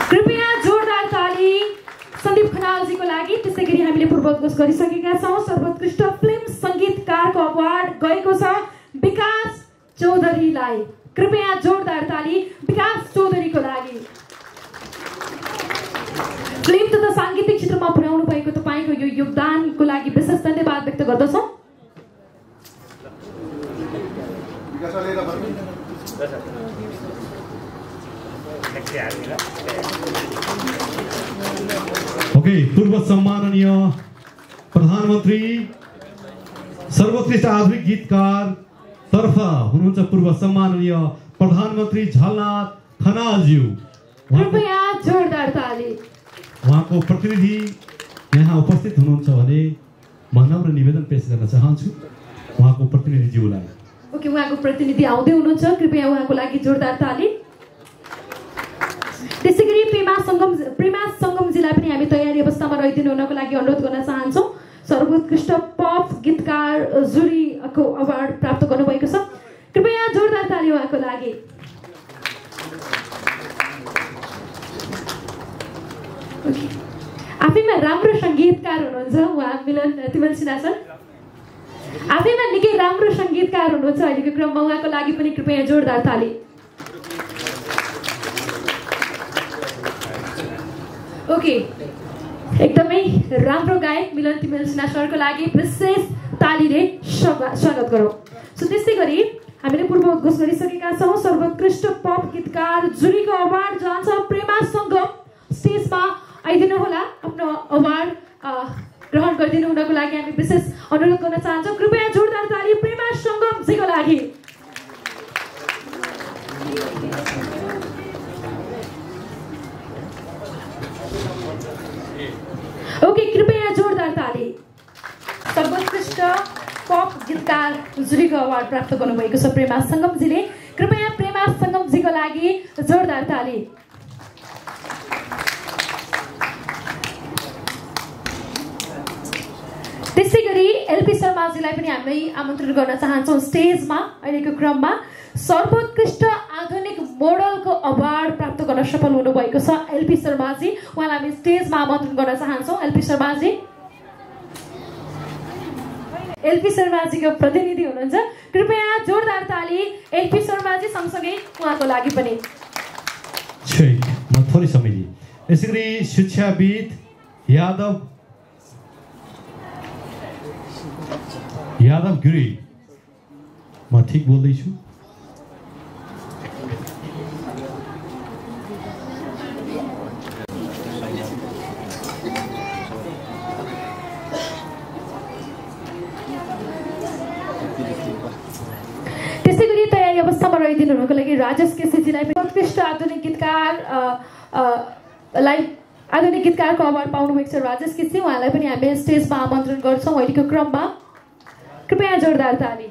[SPEAKER 2] कृपया जोरदार ताली सन्दीप खनालजीको लागि। त्यसै गरी हामीले पूर्वोत्कोष गरिसकेका छौँ। सर्वोत्कृष्ट फिल्म सङ्गीतकारको अवार्ड गएको छ विकास चौधरीलाई। कृपया जोरदार ताली विकास चौधरीको लागि। फिल्म तथा साङ्गीतिक क्षेत्रमा पुर्याउनु भएको तपाईँको यो योगदानको लागि विशेष धन्यवाद व्यक्त गर्दछौँ
[SPEAKER 4] विकास लिएर फर्किन्छ
[SPEAKER 1] ओके पूर्व सम्माननीय प्रधानमन्त्री सर्वोत्कृष्ट आधुनिक गीतकार तर्फ हुनुहुन्छ पूर्व सम्माननीय प्रधानमन्त्री झलनाथ खनालज्यू। उहाँको
[SPEAKER 2] कृपया जोरदार ताली।
[SPEAKER 1] उहाँको प्रतिनिधि यहाँ उपस्थित हुनुहुन्छ भने म नम्र निवेदन पेश गर्न चाहन्छु। उहाँको प्रतिनिधिज्यूलाई।
[SPEAKER 2] ओके उहाँको प्रतिनिधि आउँदै हुनुहुन्छ। कृपया उहाँको लागि जोरदार ताली। त्यसै गरी प्रेमा सङ्गम प्रेमा सङ्गमजीलाई पनि हामी तयारी अवस्थामा रहिदिनु हुनको लागि अनुरोध गर्न चाहन्छौँ। सर्वोत्कृष्ट पप गीतकार जुरीको अवार्ड प्राप्त गर्नुभएको छ। कृपया जोरदार ताली उहाँको लागि। आफैमा राम्रो सङ्गीतकार हुनुहुन्छ उहाँ मिलन तिमल सिन्हा सर। आफैमा निकै राम्रो सङ्गीतकार हुनुहुन्छ अहिलेको क्रममा उहाँको लागि पनि कृपया जोरदार ताली ओके एकदमै राम्रो गायक मिलन तिमेल सिन्हा सरको लागि विशेष तालीले स्वाग- स्वागत गरौँ सो त्यस्तै गरी हामीले पूर्व उद्घोष गरिसकेका छौँ सर्वोत्कृष्ट पप गीतकार जुरीको अवार्ड जान्छ प्रेमा सङ्गम स्टेजमा आइदिनु होला आफ्नो अवार्ड ग्रहण गरिदिनु हुनको लागि हामी विशेष अनुरोध गर्न चाहन्छौँ। कृपया जोरदार ताली प्रेमा सङ्गमजीको लागि। ओके कृपया जोरदार ताली। सर्वोत्कृष्ट पप गीतकार जुरीको अवार्ड प्राप्त गर्नुभएको छ प्रेमा सङ्गमजीले कृपया प्रेमा सङ्गमजीको लागि जोरदार ताली। त्यसै गरी एलपी शर्माजीलाई पनि हामी आमन्त्रण गर्न चाहन्छौँ स्टेजमा अहिलेको क्रममा। सर्वोत्कृष्ट आधुनिक मोडलको अवार्ड प्राप्त गर्न सफल हुनुभएको छ एलपी शर्माजी। उहाँलाई हामी स्टेजमा आमन्त्रण गर्न चाहन्छौँ। एलपी शर्माजी। एलपी शर्माजीको प्रतिनिधि हुनुहुन्छ। कृपया जोरदार ताली एलपी शर्माजी सँगसँगै उहाँको लागि पनि।
[SPEAKER 1] यसै गरी शिक्षाविद यादव यादव गिरी म ठिक बोल्दैछु
[SPEAKER 2] त्यसै गरी तयारी अवस्थामा रहिदिनु हुनुको लागि राजेश केसीजीलाई पनि उत्कृष्ट आधुनिक गीतकार लाई आधुनिक गीतकारको अवार्ड पाउनुभएको छ राजेश केसी। उहाँलाई पनि हामी स्टेजमा आमन्त्रण गर्छौँ अहिलेको क्रममा। कृपया जोरदार ताली।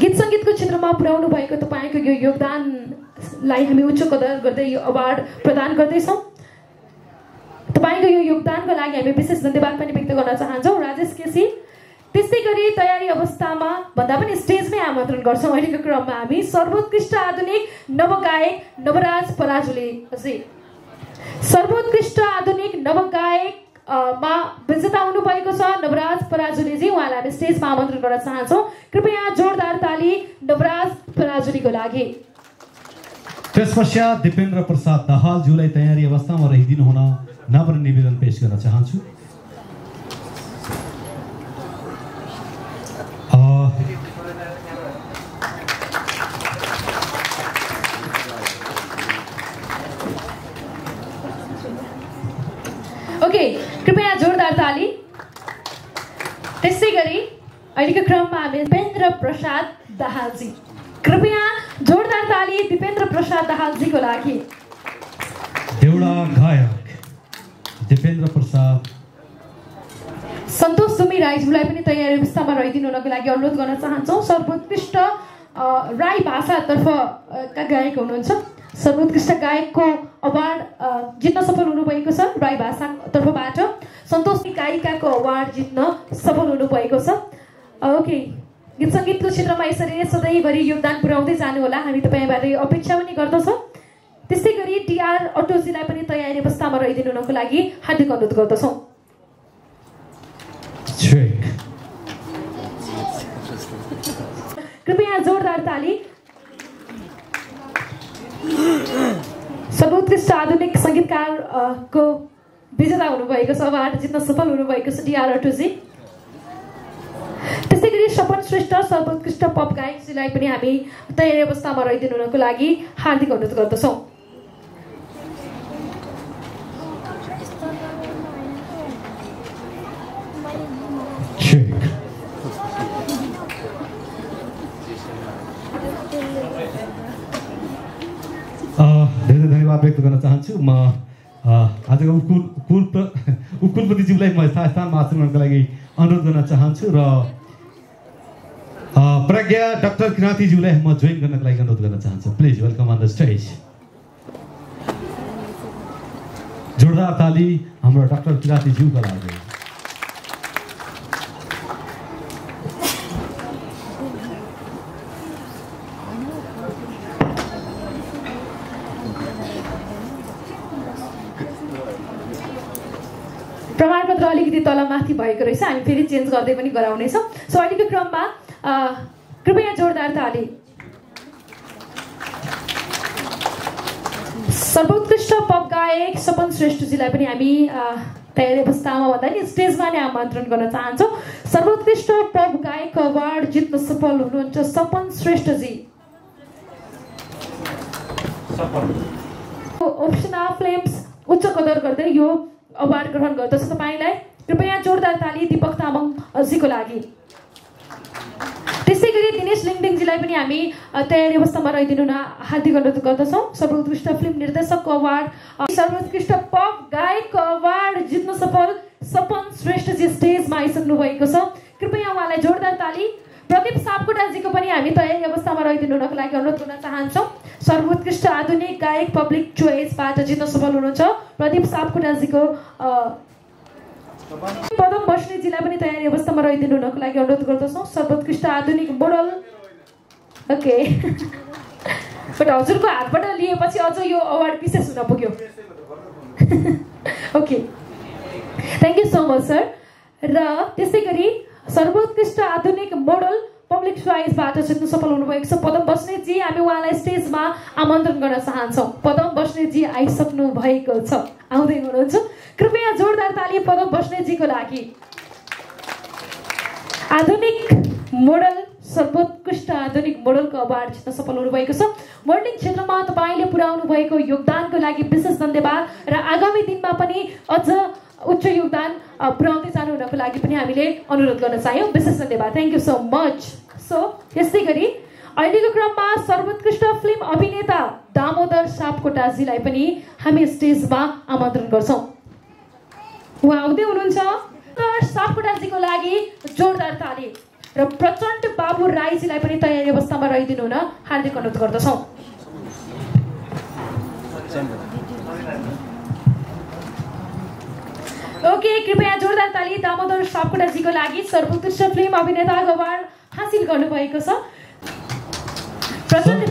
[SPEAKER 2] गीत सङ्गीतको क्षेत्रमा पुर्याउनु भएको तपाईँको यो योगदानलाई हामी उच्च कदर गर्दै यो अवार्ड प्रदान गर्दैछौँ। तपाईँको यो योगदानको लागि हामी विशेष धन्यवाद पनि व्यक्त गर्न चाहन्छौँ। राजेश केसी त्यस्तै गरी तयारी अवस्थामा भन्दा पनि स्टेजमै आमन्त्रण गर्छौँ। अहिलेको क्रममा हामी सर्वोत्कृष्ट आधुनिक नवगायक नवराज पराजुलीजी सर्वोत्कृष्ट आधुनिक नवगायक मा विजेता हुनुभएको छ नवराज पराजुलीजी। उहाँलाई हामी स्टेजमा आमन्त्रण गर्न चाहन्छौँ। कृपया जोरदार ताली नवराज पराजुलीको लागि।
[SPEAKER 1] त्यस पश्चात दिपेन्द्र प्रसाद दाहालज्यूलाई तयारी अवस्थामा रहिदिनु हुन नम्र निवेदन पेश गर्न चाहन्छु अ,
[SPEAKER 2] ओके कृपया जोरदार ताली त्यसै गरी अहिलेको क्रममा हामी दिपेन्द्र प्रसाद दाहालजी कृपया जोरदार ताली दिपेन्द्र दाहालजीको लागि
[SPEAKER 1] देउडा गायक दिपेन्द्र प्रसाद
[SPEAKER 2] सन्तोष सुमी राईज्यूलाई पनि तयारी अवस्थामा रहिदिनु हुनको लागि अनुरोध गर्न चाहन्छौँ सर्वोत्कृष्ट राई भाषातर्फ गायक हुनुहुन्छ। सर्वोत्कृष्ट गायकको अवार्ड जित्न सफल हुनुभएको छ राई भाषातर्फबाट सन्तोष गायिकाको अवार्ड जित्न सफल हुनुभएको छ। ओके गीत सङ्गीतको क्षेत्रमा यसरी नै सधैँभरि योगदान पुर्याउँदै जानुहोला। हामी तपाईँबाट अपेक्षा पनि गर्दछौँ। त्यस्तै गरी टिआर अटोजीलाई पनि तयारी अवस्थामा रहिदिनु हुनको लागि हार्दिक अनुरोध गर्दछौँ। कृपया जोरदार ताली। सर्वोत्कृष्ट आधुनिक सङ्गीतकार को विजेता हुनुभएको छ अवार्ड जित्न सफल हुनुभएको छ डिआर अटोजी। त्यस्तै गरी सपन श्रेष्ठ सर्वोत्कृष्ट पप गायकजीलाई पनि हामी तयारी अवस्थामा रहिदिनु हुनको लागि हार्दिक अनुरोध गर्दछौँ
[SPEAKER 1] छेक अ, धेरै धेरै धन्यवाद व्यक्त गर्न चाहन्छु म आजको उपकुल कुल उपकुलपतिज्यूलाई म यथा स्थानमा आसन गर्नको लागि अनुरोध गर्न चाहन्छु र प्रज्ञा डाक्टर किराँतीज्यूलाई म जोइन गर्नको लागि अनुरोध गर्न चाहन्छु। Please welcome on the stage जोरदार ताली हाम्रो डाक्टर किराँतीज्यूको लागि।
[SPEAKER 2] अलिकति तल माथि भएको रहेछ। हामी फेरि चेन्ज गर्दै पनि गराउनेछौँ। सो अहिलेको क्रममा कृपया जोरदार ताली। सर्वोत्कृष्ट पप गायक सपन श्रेष्ठजीलाई पनि हामी तयारी अवस्थामा भन्दा नि स्टेजमा नै आमन्त्रण गर्न चाहन्छौँ। सर्वोत्कृष्ट पप गायक अवार्ड जित्न सफल हुनुहुन्छ सपन श्रेष्ठजी। ओप्सना फिल्म्स उच्च कदर गर्दै यो अवार्ड ग्रहण गर्दछ तपाईँलाई। कृपया जोरदार ताली दिपक तामाङजीको लागि। त्यसै गरी दिनेश लिङदिङजीलाई पनि हामी तयारी अवस्थामा रहिदिनु हुन हार्दिक अनुरोध गर्दछौँ। सर्वोत्कृष्ट फिल्म निर्देशकको अवार्ड सर्वोत्कृष्ट पप गायकको अवार्ड जित्न सफल सपन श्रेष्ठजी स्टेजमा आइसक्नु भएको छ। कृपया उहाँलाई जोरदार ताली। प्रदीप सापकोटाजीको पनि हामी तयारी अवस्थामा रहिदिनु हुनको लागि अनुरोध गर्न चाहन्छौँ। सर्वोत्कृष्ट आधुनिक गायक पब्लिक चोइसबाट जित्न सफल हुनुहुन्छ प्रदीप सापकोटाजीको पदम बस्नेतजीलाई पनि तयारी अवस्थामा रहिदिनु हुनको लागि अनुरोध गर्दछौँ। सर्वोत्कृष्ट आधुनिक मोडल। ओके। बट हजुरको हातबाट लिएपछि अझ यो अवार्ड विशेष हुन पुग्यो। Okay. Thank you so much sir र त्यसै गरी सर्वोत्कृष्ट आधुनिक मोडल पब्लिक चोइसबाट जित्नु सफल हुनुभएको छ। पदम बस्नेतजी हामी उहाँलाई स्टेजमा आमन्त्रण गर्न चाहन्छौँ। पदम बस्नेतजी आइसक्नु भएको छ। आउँदै हुनुहुन्छ। कृपया जोरदार ताली पदम बस्नेतजीको लागि। आधुनिक मोडल सर्वोत्कृष्ट आधुनिक मोडलको अवार्ड जित्न सफल हुनुभएको छ। मोडलिङ क्षेत्रमा तपाईँले पुर्याउनु भएको योगदानको लागि विशेष धन्यवाद र आगामी दिनमा पनि अझ उच्च योगदान पुर्याउँदै जानु हुनको लागि पनि हामीले अनुरोध गर्न चाह्यौँ। विशेष धन्यवाद। Thank you so much so यस्तै गरी अहिलेको क्रममा सर्वोत्कृष्ट फिल्म अभिनेता दामोदर सापकोटाजीलाई पनि हामी स्टेजमा आमन्त्रण गर्छौँ। उहाँ आउँदै हुनुहुन्छ सापकोटाजीको लागि जोरदार ताली र प्रचण्ड बाबु राईजीलाई पनि तयारी अवस्थामा रहिदिनु हुन हार्दिक अनुरोध गर्दछौँ। ओके कृपया जोरदार ताली दामोदर सापकोटाजीको लागि सर्वोत्कृष्ट फिल्म अभिनेताको अवार्ड हासिल गर्नुभएको छ। प्रचण्ड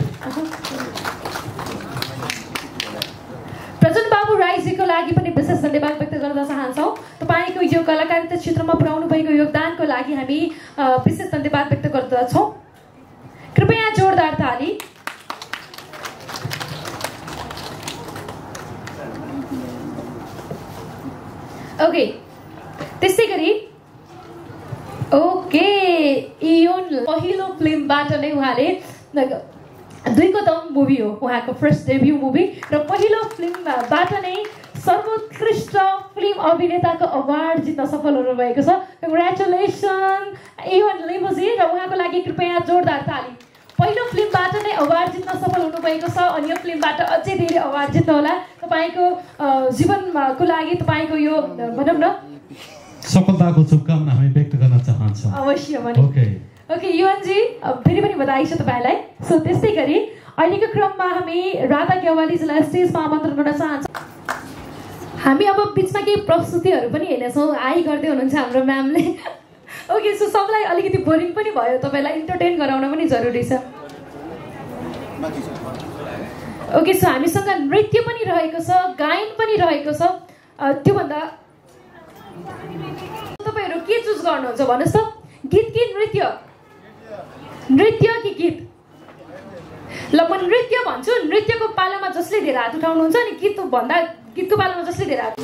[SPEAKER 2] प्रचण्ड बाबु राईजीको लागि पनि विशेष धन्यवाद व्यक्त गर्न चाहन्छौँ। तपाईँको यो कलाकारिता क्षेत्रमा पुर्याउनु भएको योगदानको लागि हामी विशेष धन्यवाद व्यक्त गर्दछौँ। कृपया जोरदार ताली। ओके। त्यस्तै गरी ओके यो पहिलो फिल्मबाट नै उहाँले दुईको दम मुभी हो उहाँको फर्स्ट डेब्यू मुभी र पहिलो फिल्मबाट नै सर्वोत्कृष्ट फिल्म अभिनेताको अवार्ड जित्न सफल हुनुभएको छ। कङ्ग्रेचुलेसन इवन लिमोजी र उहाँको लागि कृपया जोरदार ताली। पहिलो फिल्मबाट नै अवार्ड जित्न सफल हुनुभएको छ अनि यो फिल्मबाट अझै धेरै अवार्ड जित्नु होला तपाईँको जीवनको लागि तपाईँको यो भनौँ न।
[SPEAKER 1] सफलताको शुभकामना हामी व्यक्त गर्न चाहन्छौँ।
[SPEAKER 2] अवश्य पनि
[SPEAKER 1] ओके
[SPEAKER 2] युवनजी फेरि पनि बधाई छ तपाईँलाई सो त्यस्तै गरी अहिलेको क्रममा हामी राधा गेवालीजीलाई स्टेजमा आमन्त्रण गर्न चाहन्छौँ। हामी अब बिचमा केही प्रस्तुतिहरू पनि हेर्नेछौँ। आइ गर्दै हुनुहुन्छ हाम्रो म्यामले। ओके सो सबलाई अलिकति बोरिङ पनि भयो। तपाईँलाई इन्टरटेन गराउन पनि जरुरी छ। ओके सो हामीसँग नृत्य पनि रहेको छ गायन पनि रहेको छ। त्योभन्दा तपाईँहरू के चुज गर्नुहुन्छ भन्नुहोस् त? गीत कि नृत्य? नृत्य कि गीत? ल म नृत्य भन्छु। नृत्यको पालामा जसले धेरै हात उठाउनुहुन्छ अनि गीत भन्दा गीतको पालामा जसले धेरै हात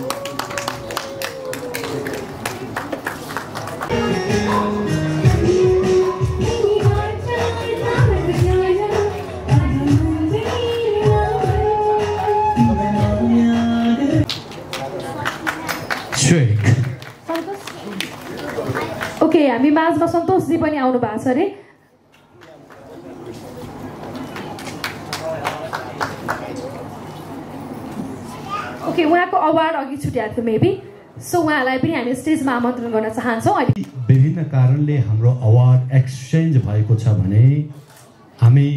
[SPEAKER 2] ओके हामी माझमा सन्तोषजी पनि आउनु भएको छ अरे। ओके उहाँको अवार्ड अघि छुट्याएको थियो मेबी सो उहाँलाई पनि हामी स्टेजमा आमन्त्रण गर्न चाहन्छौँ अहिले
[SPEAKER 1] विभिन्न कारणले हाम्रो अवार्ड एक्सचेन्ज भएको छ भने हामी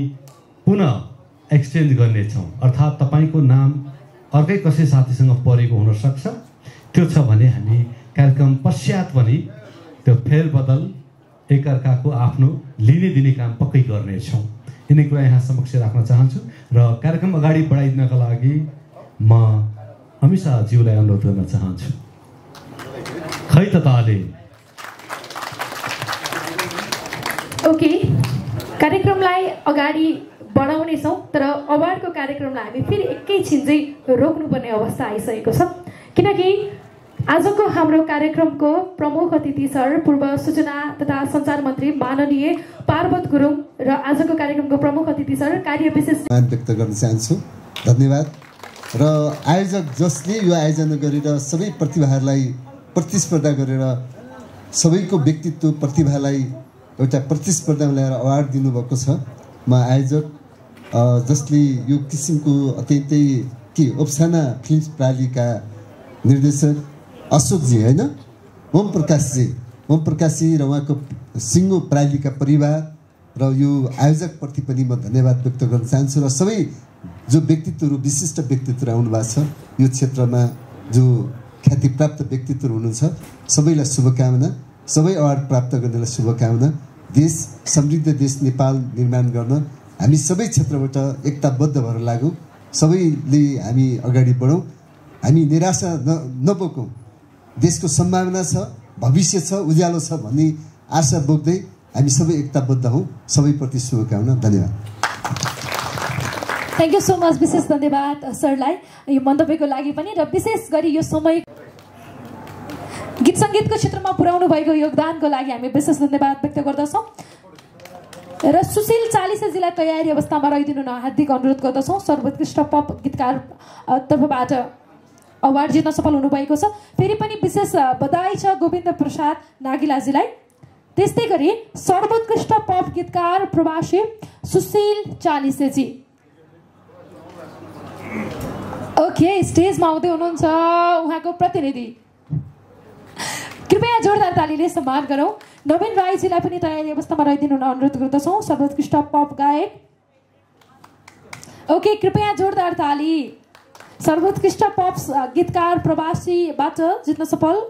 [SPEAKER 1] पुनः एक्सचेन्ज गर्नेछौँ। अर्थात् तपाईँको नाम अर्कै कसै साथीसँग परेको हुनसक्छ त्यो छ भने हामी कार्यक्रम पश्चात पनि त्यो फेरबदल एकअर्काको आफ्नो लिने दिने काम पक्कै गर्नेछौँ। यिनै कुरा यहाँ समक्ष राख्न चाहन्छु र कार्यक्रम अगाडि बढाइदिनका लागि म अमिषाज्यूलाई अनुरोध गर्न चाहन्छु। खै त ताले?
[SPEAKER 2] ओके। कार्यक्रमलाई अगाडि बढाउनेछौँ तर अवार्डको कार्यक्रमलाई हामी फेरि एकैछिन चाहिँ रोक्नुपर्ने अवस्था आइसकेको छ। किनकि आजको हाम्रो कार्यक्रमको प्रमुख अतिथि सर पूर्व सूचना तथा सञ्चार मन्त्री माननीय पार्वत गुरुङ र आजको कार्यक्रमको प्रमुख अतिथि सर कार्य विशेष
[SPEAKER 5] व्यक्त गर्न चाहन्छु। धन्यवाद। र आयोजक जसले यो आयोजना गरेर सबै प्रतिभाहरूलाई प्रतिस्पर्धा गरेर सबैको व्यक्तित्व प्रतिभालाई एउटा प्रतिस्पर्धामा ल्याएर अवार्ड दिनुभएको छ। म आयोजक जसले यो किसिमको अत्यन्तै के ओप्साना फिल्म प्रालीका निर्देशक अशोकजी होइन? ओम प्रकाशजी ओम प्रकाशजी र उहाँको सिङ्गो प्रालीका परिवार र यो आयोजकप्रति पनि म धन्यवाद व्यक्त गर्न चाहन्छु र सबै जो व्यक्तित्वहरू विशिष्ट व्यक्तित्वहरू आउनु भएको छ यो क्षेत्रमा जो ख्यातिप्राप्त व्यक्तित्वहरू हुनुहुन्छ सबैलाई शुभकामना सबै अवार्ड प्राप्त गर्नेलाई शुभकामना। देश समृद्ध देश नेपाल निर्माण गर्न हामी सबै क्षेत्रबाट एकताबद्ध भएर लागौँ। सबैले हामी अगाडि बढौँ। हामी निराशा न नबोकौँ देशको सम्भावना छ भविष्य छ उज्यालो छ भन्ने आशा बोक्दै हामी सबै एकताबद्ध हौँ। सबैप्रति शुभकामना धन्यवाद।
[SPEAKER 2] थ्याङ्क यू सो मच विशेष धन्यवाद सरलाई यो मन्तव्यको लागि पनि र विशेष गरी यो समय गीत सङ्गीतको क्षेत्रमा पुर्याउनु भएको योगदानको लागि हामी विशेष धन्यवाद व्यक्त गर्दछौँ। र सुशील चालिसेजीलाई तयारी अवस्थामा रहिदिनु न हार्दिक अनुरोध गर्दछौँ। सर्वोत्कृष्ट पप गीतकार तर्फबाट अवार्ड जित्न सफल हुनुभएको छ। फेरि पनि विशेष बधाई छ गोविन्द प्रसाद नागिलाजीलाई। त्यस्तै गरी सर्वोत्कृष्ट पप गीतकार प्रवासी सुशील चालिसेजी। ओके स्टेजमा आउँदै हुनुहुन्छ उहाँको प्रतिनिधि कृपया जोरदार तालीले सम्मान गरौँ नवीन राईजीलाई पनि तयारी अवस्थामा रहिदिनु हुन अनुरोध गर्दछौँ सर्वोत्कृष्ट पप गायक ओके कृपया जोरदार ताली सर्वोत्कृष्ट पप गीतकार प्रवासीबाट जित्न सफल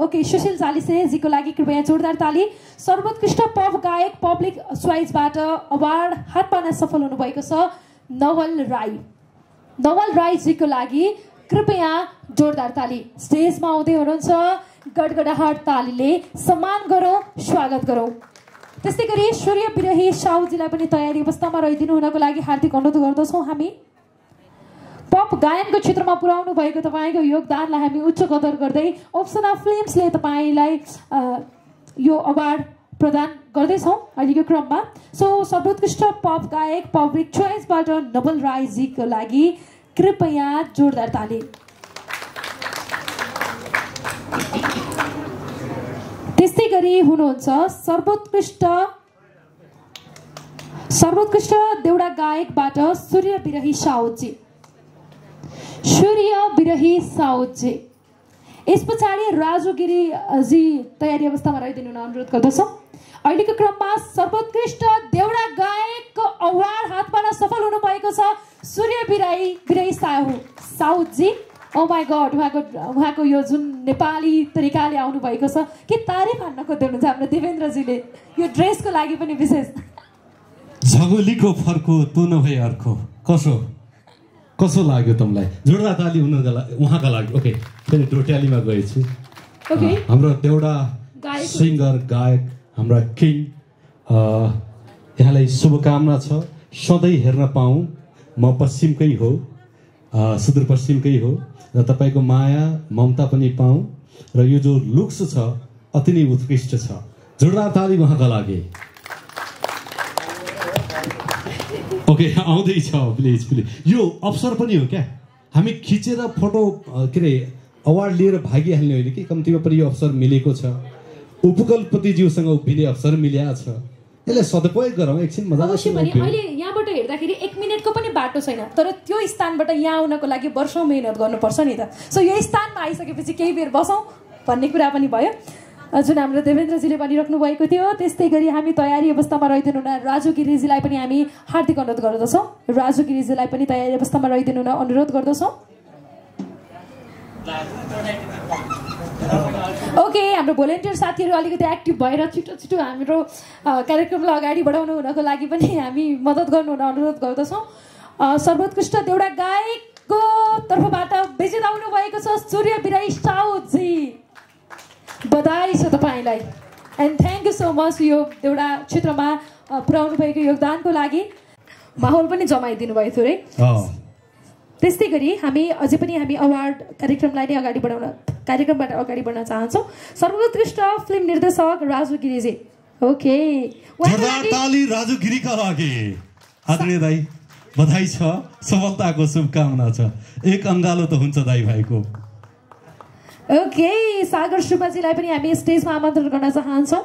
[SPEAKER 2] ओके सुशील चालिसेजीको लागि कृपया जोरदार ताली सर्वोत्कृष्ट पप गायक पब्लिक स्वाइजबाट अवार्ड हात पार्न सफल हुनुभएको छ नवल राई नवल राईजीको लागि कृपया जोरदार ताली। स्टेजमा आउँदै हुनुहुन्छ गडगडाहट तालीले। सम्मान गरौँ स्वागत गरौँ। त्यस्तै गरी सूर्य विरही साहुजीलाई पनि तयारी अवस्थामा रहिदिनु हुनको लागि हार्दिक अनुरोध गर्दछौँ हामी। पप गायनको क्षेत्रमा पुर्याउनु भएको तपाईँको योगदानलाई हामी उच्च कदर गर्दै अप्सन फिल्म्सले तपाईँलाई यो अवार्ड प्रदान गर्दैछौँ अहिलेको क्रममा। सो सर्वोत्कृष्ट पप गायक पब्लिक चोइसबाट नवल राईजीको लागि कृपया जोरदार ताली त्यस्तै गरी हुनुहुन्छ सर्वोत्कृष्ट सर्वोत्कृष्ट देउडा गायकबाट सूर्य विरही साउजी। सूर्य विरही साउजी। यस पछाडि राजु गिरीजी तयारी अवस्थामा रहिदिनु अनुरोध गर्दछौँ। अहिलेको क्रममा सर्वोत्कृष्ट देउडा गायकको अवार्ड हात पार्न सफल हुनुभएको छ सूर्य विराई विराई साहु साउजी ओ माई गड उहाँको उहाँको यो जुन नेपाली तरिकाले आउनुभएको छ के तारिफ हान्न खोज्दै हुनुहुन्छ हाम्रो देवेन्द्रजीले? यो ड्रेसको लागि पनि विशेष।
[SPEAKER 1] झगोलीको फर्को तँ नभए अर्को। कसो? कसो लाग्यो तपाईँलाई जोडदार ताली हुनका लागि उहाँका लागि। ओके फेरि डोट्यालीमा गएछु हाम्रो
[SPEAKER 2] गायक।
[SPEAKER 1] सिङ्गर गायक हाम्रा किङ। यहाँलाई शुभकामना छ। सधैँ हेर्न पाऊँ। म पश्चिमकै हो। सुदूरपश्चिमकै हो। र तपाईँको माया ममता पनि पाऊँ। र यो जो लुक्स छ अति नै उत्कृष्ट छ। जोरदार ताली उहाँका लागि। ओके आउँदैछ प्लिज प्लिज यो अवसर पनि हो क्या? हामी खिचेर फोटो के अरे अवार्ड लिएर भागिहाल्ने होइन कि? कम्तीमा पनि यो अवसर मिलेको छ। उपकुलपतिज्यूसँग उभिने अवसर मिल्या छ। यसलाई सदुपयोग गरौँ एकछिन
[SPEAKER 2] पनि
[SPEAKER 1] मजाले
[SPEAKER 2] अहिले यहाँबाट हेर्दाखेरि एक मिनटको पनि बाटो छैन तर त्यो स्थानबाट यहाँ आउनको लागि वर्षौँ मिहिनेत गर्नुपर्छ नि त। सो यो स्थानमा आइसकेपछि केही बेर बसौँ भन्ने कुरा पनि भयो। जुन हाम्रो देवेन्द्रजीले भनिराख्नु भएको थियो त्यस्तै गरी हामी तयारी अवस्थामा रहिदिनु हुन राजु गिरिजीलाई पनि हामी हार्दिक अनुरोध गर्दछौँ। राजु गिरिजीलाई पनि तयारी अवस्थामा रहिदिनु हुन अनुरोध गर्दछौँ। ओके हाम्रो भोलिन्टियर साथीहरू अलिकति एक्टिभ भएर छिटो छिटो हाम्रो कार्यक्रमलाई अगाडि बढाउनु हुनको लागि पनि हामी मद्दत गर्नु हुन अनुरोध गर्दछौँ। सर्वोत्कृष्ट देउडा गायकको तर्फबाट विजेता आउनु भएको छ सूर्य बिराई साउजी। बधाई छ तपाईँलाई। And thank you so much यो एउटा क्षेत्रमा अ, पुर्याउनु भएको योगदानको लागि। माहौल पनि जमाइदिनु भयो थोरै। त्यस्तै गरी हामी अझै पनि हामी अवार्ड कार्यक्रमलाई नै अगाडि बढाउन कार्यक्रमबाट अगाडि बढ्न चाहन्छौँ। सर्वोत्कृष्ट फिल्म निर्देशक राजु गिरिजी। ओके।
[SPEAKER 1] राजु गिरीका लागि। आदरणीय दाई बधाई छ सफलताको शुभकामना छ। एक अङ्गालो त हुन्छ दाई भाइको।
[SPEAKER 2] ओके सागर सुब्बाजीलाई पनि हामी स्टेजमा आमन्त्रण गर्न चाहन्छौँ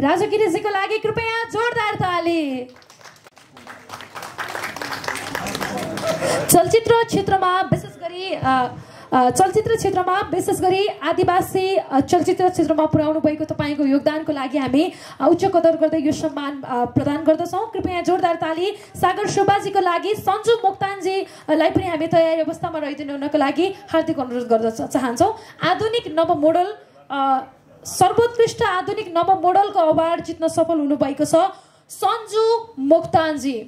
[SPEAKER 2] राजु गिरिजीको लागि कृपया जोरदार ताली चलचित्र क्षेत्रमा विशेष गरी चलचित्र क्षेत्रमा विशेष गरी आदिवासी चलचित्र क्षेत्रमा पुर्याउनु भएको तपाईँको योगदानको लागि हामी उच्च कदर गर्दै यो सम्मान प्रदान गर्दछौँ। कृपया जोरदार ताली सागर सुब्बाजीको लागि सन्जु मोक्तानजीलाई पनि हामी तयारी अवस्थामा रहिदिनु लागि हार्दिक अनुरोध गर्न चाहन्छौँ। आधुनिक नव मोडल सर्वोत्कृष्ट आधुनिक नव मोडलको अवार्ड जित्न सफल हुनुभएको छ सन्जु मोक्तानजी।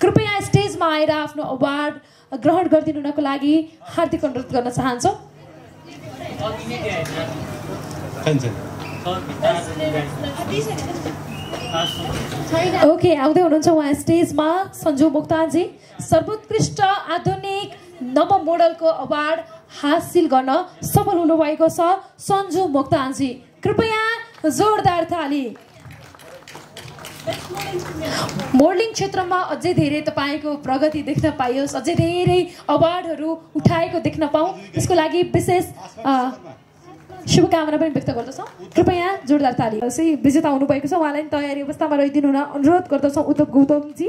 [SPEAKER 2] कृपया स्टेजमा आएर आफ्नो अवार्ड ग्रहण गरिदिनु हुनको लागि हार्दिक अनुरोध गर्न चाहन्छौँ। ओके आउँदै हुनुहुन्छ उहाँ स्टेजमा सन्जु मुक्तानजी। सर्वोत्कृष्ट आधुनिक नव मोडलको अवार्ड हासिल गर्न सफल हुनुभएको छ सन्जु मुक्तानजी। कृपया जोरदार ताली। मोडलिङ क्षेत्रमा अझै धेरै तपाईँको प्रगति देख्न पाइयोस्। अझै धेरै अवार्डहरू उठाएको देख्न पाऊँ। त्यसको लागि विशेष शुभकामना पनि व्यक्त गर्दछौँ। कृपया जोरदार ताली। चाहिँ विजेता हुनुभएको छ। उहाँलाई पनि तयारी अवस्थामा रहिदिनु हुन अनुरोध गर्दछौँ। उद्धव गौतमजी।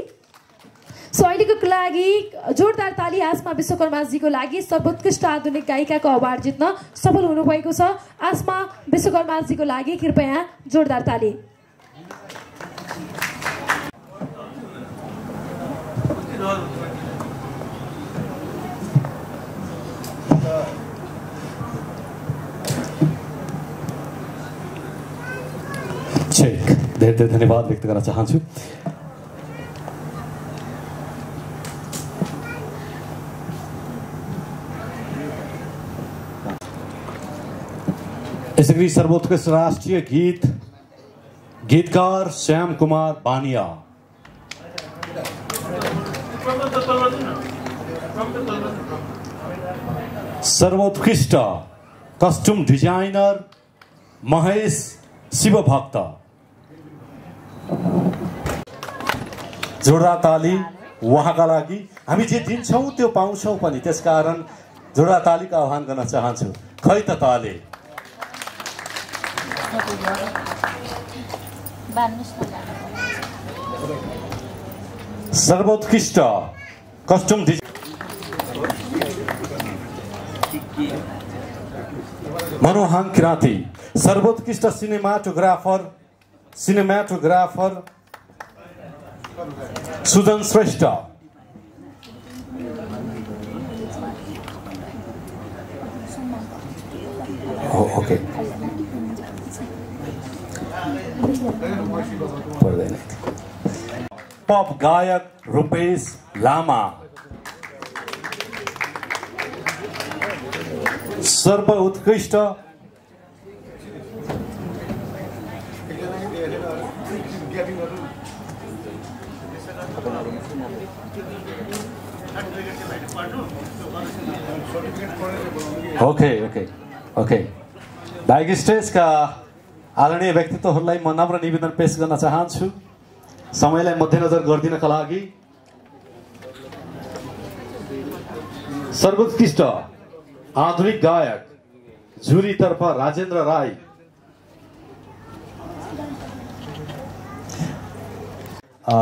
[SPEAKER 2] सो अहिलेको लागि जोरदार ताली आसमा विश्वकर्माजीको लागि सर्वोत्कृष्ट आधुनिक गायिकाको अवार्ड जित्न सफल हुनुभएको छ। आसमा विश्वकर्माजीको लागि कृपया जोरदार ताली।
[SPEAKER 1] චෙක් දෙහෙත් ධන්‍යවාද व्यक्त කරන්න चाहन्छु इसकी सर्वोत्कृष्ट राष्ट्रीय गीत गीतकार श्याम कुमार बानिया सर्वोत्कृष्ट कस्ट्युम डिजाइनर महेश शिवभक्त। जोडा ताली उहाँका लागि हामी जे दिन्छौँ त्यो पाउँछौँ पनि। त्यसकारण जोडा तालीको आह्वान गर्न चाहन्छु। खै त ताले? सर्वोत्कृष्ट कस्ट्युम मनोहाङ किराँती सर्वोत्कृष्ट cinematographer cinematographer Sujan Shrestha okay pop गायक रूपेश लामा सर्व उत्कृष्ट। Okay okay okay. बाइक स्टेजका आदरणीय व्यक्तित्वहरूलाई म नम्र निवेदन पेश गर्न चाहन्छु। समयलाई मध्यनजर गरिदिनका लागि सर्वोत्कृष्ट। आधुनिक गायक झुरीतर्फ राजेन्द्र राई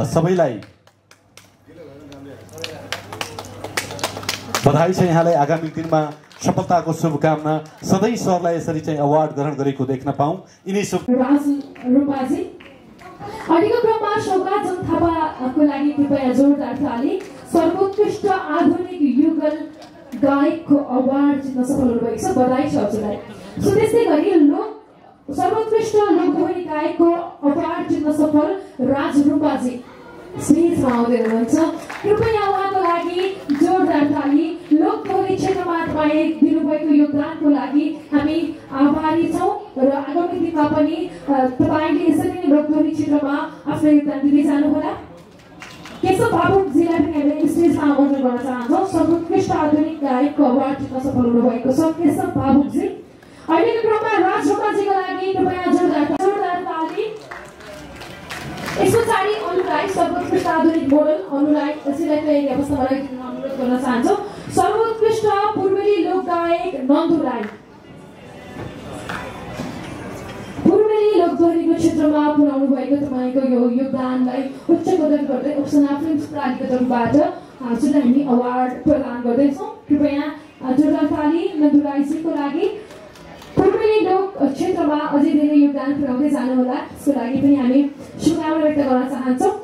[SPEAKER 1] सबैलाई बधाई छ यहाँलाई आगामी दिनमा सफलताको शुभकामना। सधैँ सरलाई यसरी चाहिँ अवार्ड ग्रहण गरेको देख्न पाऊँ। यिनै शुभ
[SPEAKER 2] थापाको लागि कृपया जोरदार ताली। सर्वोत्कृष्ट आधुनिक युगल गायकको अवार्ड जित्न सफल हुनुभएको छ। बधाई छ हजुरलाई। सो त्यस्तै गरी लोक सर्वोत्कृष्ट लोकदोहोरी गायकको अवार्ड जित्न सफल राज रूपाजी। स्टेजमा आउँदै हुनुहुन्छ। कृपया उहाँको लागि जोरदार ताली लोकदोहोरी क्षेत्रमा तपाईँ दिनुभएको योगदानको लागि हामी आभारी छौँ र आगामी दिनमा पनि तपाईँले यसरी नै लोकदोहोरी क्षेत्रमा आफ्नो योगदान दिँदै जानुहोला। केशव बाबुजीलाई पनि हामीले स्टेजमा आमन्त्रण गर्न चाहन्छौँ सर्वोत्कृष्ट गायकको अवार्ड जित्न सफल हुनुभएको छ केशव बाबुजी अहिलेको क्रममा राज ढोकाजीको लागि कृपया जोरदार ताली। यस पछाडि अनुराई सर्वोत्कृष्ट आधुनिक मोडल अनुराई यसैलाई तयारी अवस्थामा राखिदिन अनुरोध गर्न चाहन्छौँ। सर्वोत्कृष्ट पूर्वेली लोक गायक नन्दु राई। पूर्वेली लोकध्वनिको क्षेत्रमा पुर्याउनु भएको तपाईँको यो योगदानलाई उच्च कदर गर्दै उपसना फिल्म तर्फबाट हजुरलाई हामी अवार्ड प्रदान गर्दैछौँ। कृपया नन्दु राईजीको लागि। पूर्वेली लोक क्षेत्रमा अझै धेरै योगदान पुर्याउँदै जानुहोला। त्यसको लागि पनि हामी शुभकामना व्यक्त गर्न चाहन्छौँ।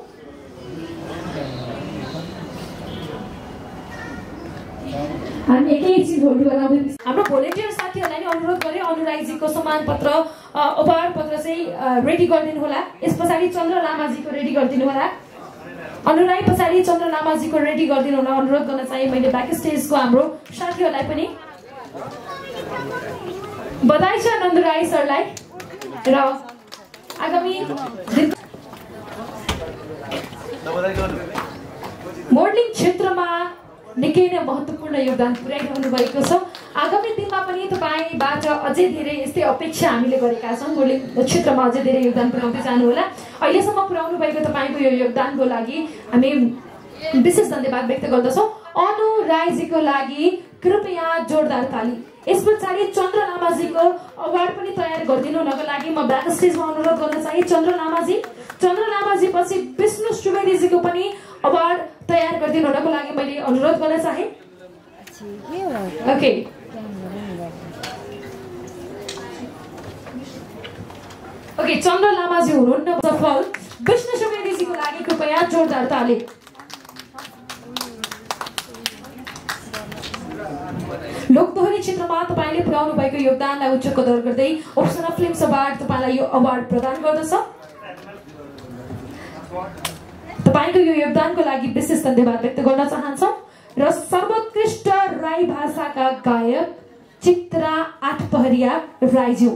[SPEAKER 2] हामी गराउँदै हाम्रो भोलिन्टियर साथीहरूलाई नि अनुरोध गरेँ अनुराईजीको सम्मान पत्र उपहार पत्र चाहिँ रेडी गरिदिनु होला यस पछाडि चन्द्र लामाजीको रेडी गरिदिनु होला अनुराई पछाडि चन्द्र लामाजीको रेडी गरिदिनु होला। अनुरोध गर्न चाहे मैले ब्याक स्टेजको हाम्रो साथीहरूलाई पनि। बधाई छ नन्द राई सरलाई। र आगामी मोडलिङ क्षेत्रमा निकै नै महत्त्वपूर्ण योगदान पुर्याइरहनु भएको छ। आगामी दिनमा पनि तपाईँबाट अझै धेरै यस्तै अपेक्षा हामीले गरेका छौँ। मोडलिङ क्षेत्रमा अझै धेरै योगदान पुर्याउँदै जानुहोला। अहिलेसम्म पुर्याउनु भएको तपाईँको यो योगदानको लागि हामी विशेष धन्यवाद व्यक्त गर्दछौँ। अनु राईजीको लागि कृपया जोरदार ताली। यस पछाडि चन्द्र लामाजीको अवार्ड पनि तयार गरिदिनु हुनको लागि म ब्याक स्टेजमा अनुरोध गर्न चाहे। चन्द्र लामाजी चन्द्र लामाजी पछि विष्णु सुवेदीजीको पनि अवार्ड तयार गरिदिनु हुनको लागि मैले अनुरोध गर्न चाहे ओके ओके चन्द्र लामाजी हुनुहुन्न सफल। विष्णु सुवेदीजीको लागि कृपया जोरदार ताली। लोकदोहोरी क्षेत्रमा तपाईँले पुर्याउनु भएको योगदानलाई उच्च कदर गर्दै ओप्सना फिल्म अवार्ड तपाईँलाई यो अवार्ड प्रदान गर्दछ। तपाईँको यो योगदानको लागि विशेष धन्यवाद व्यक्त गर्न चाहन्छौँ र सर्वोत्कृष्ट राई भाषाका गायक चित्रा आठपहरिया राईज्यू।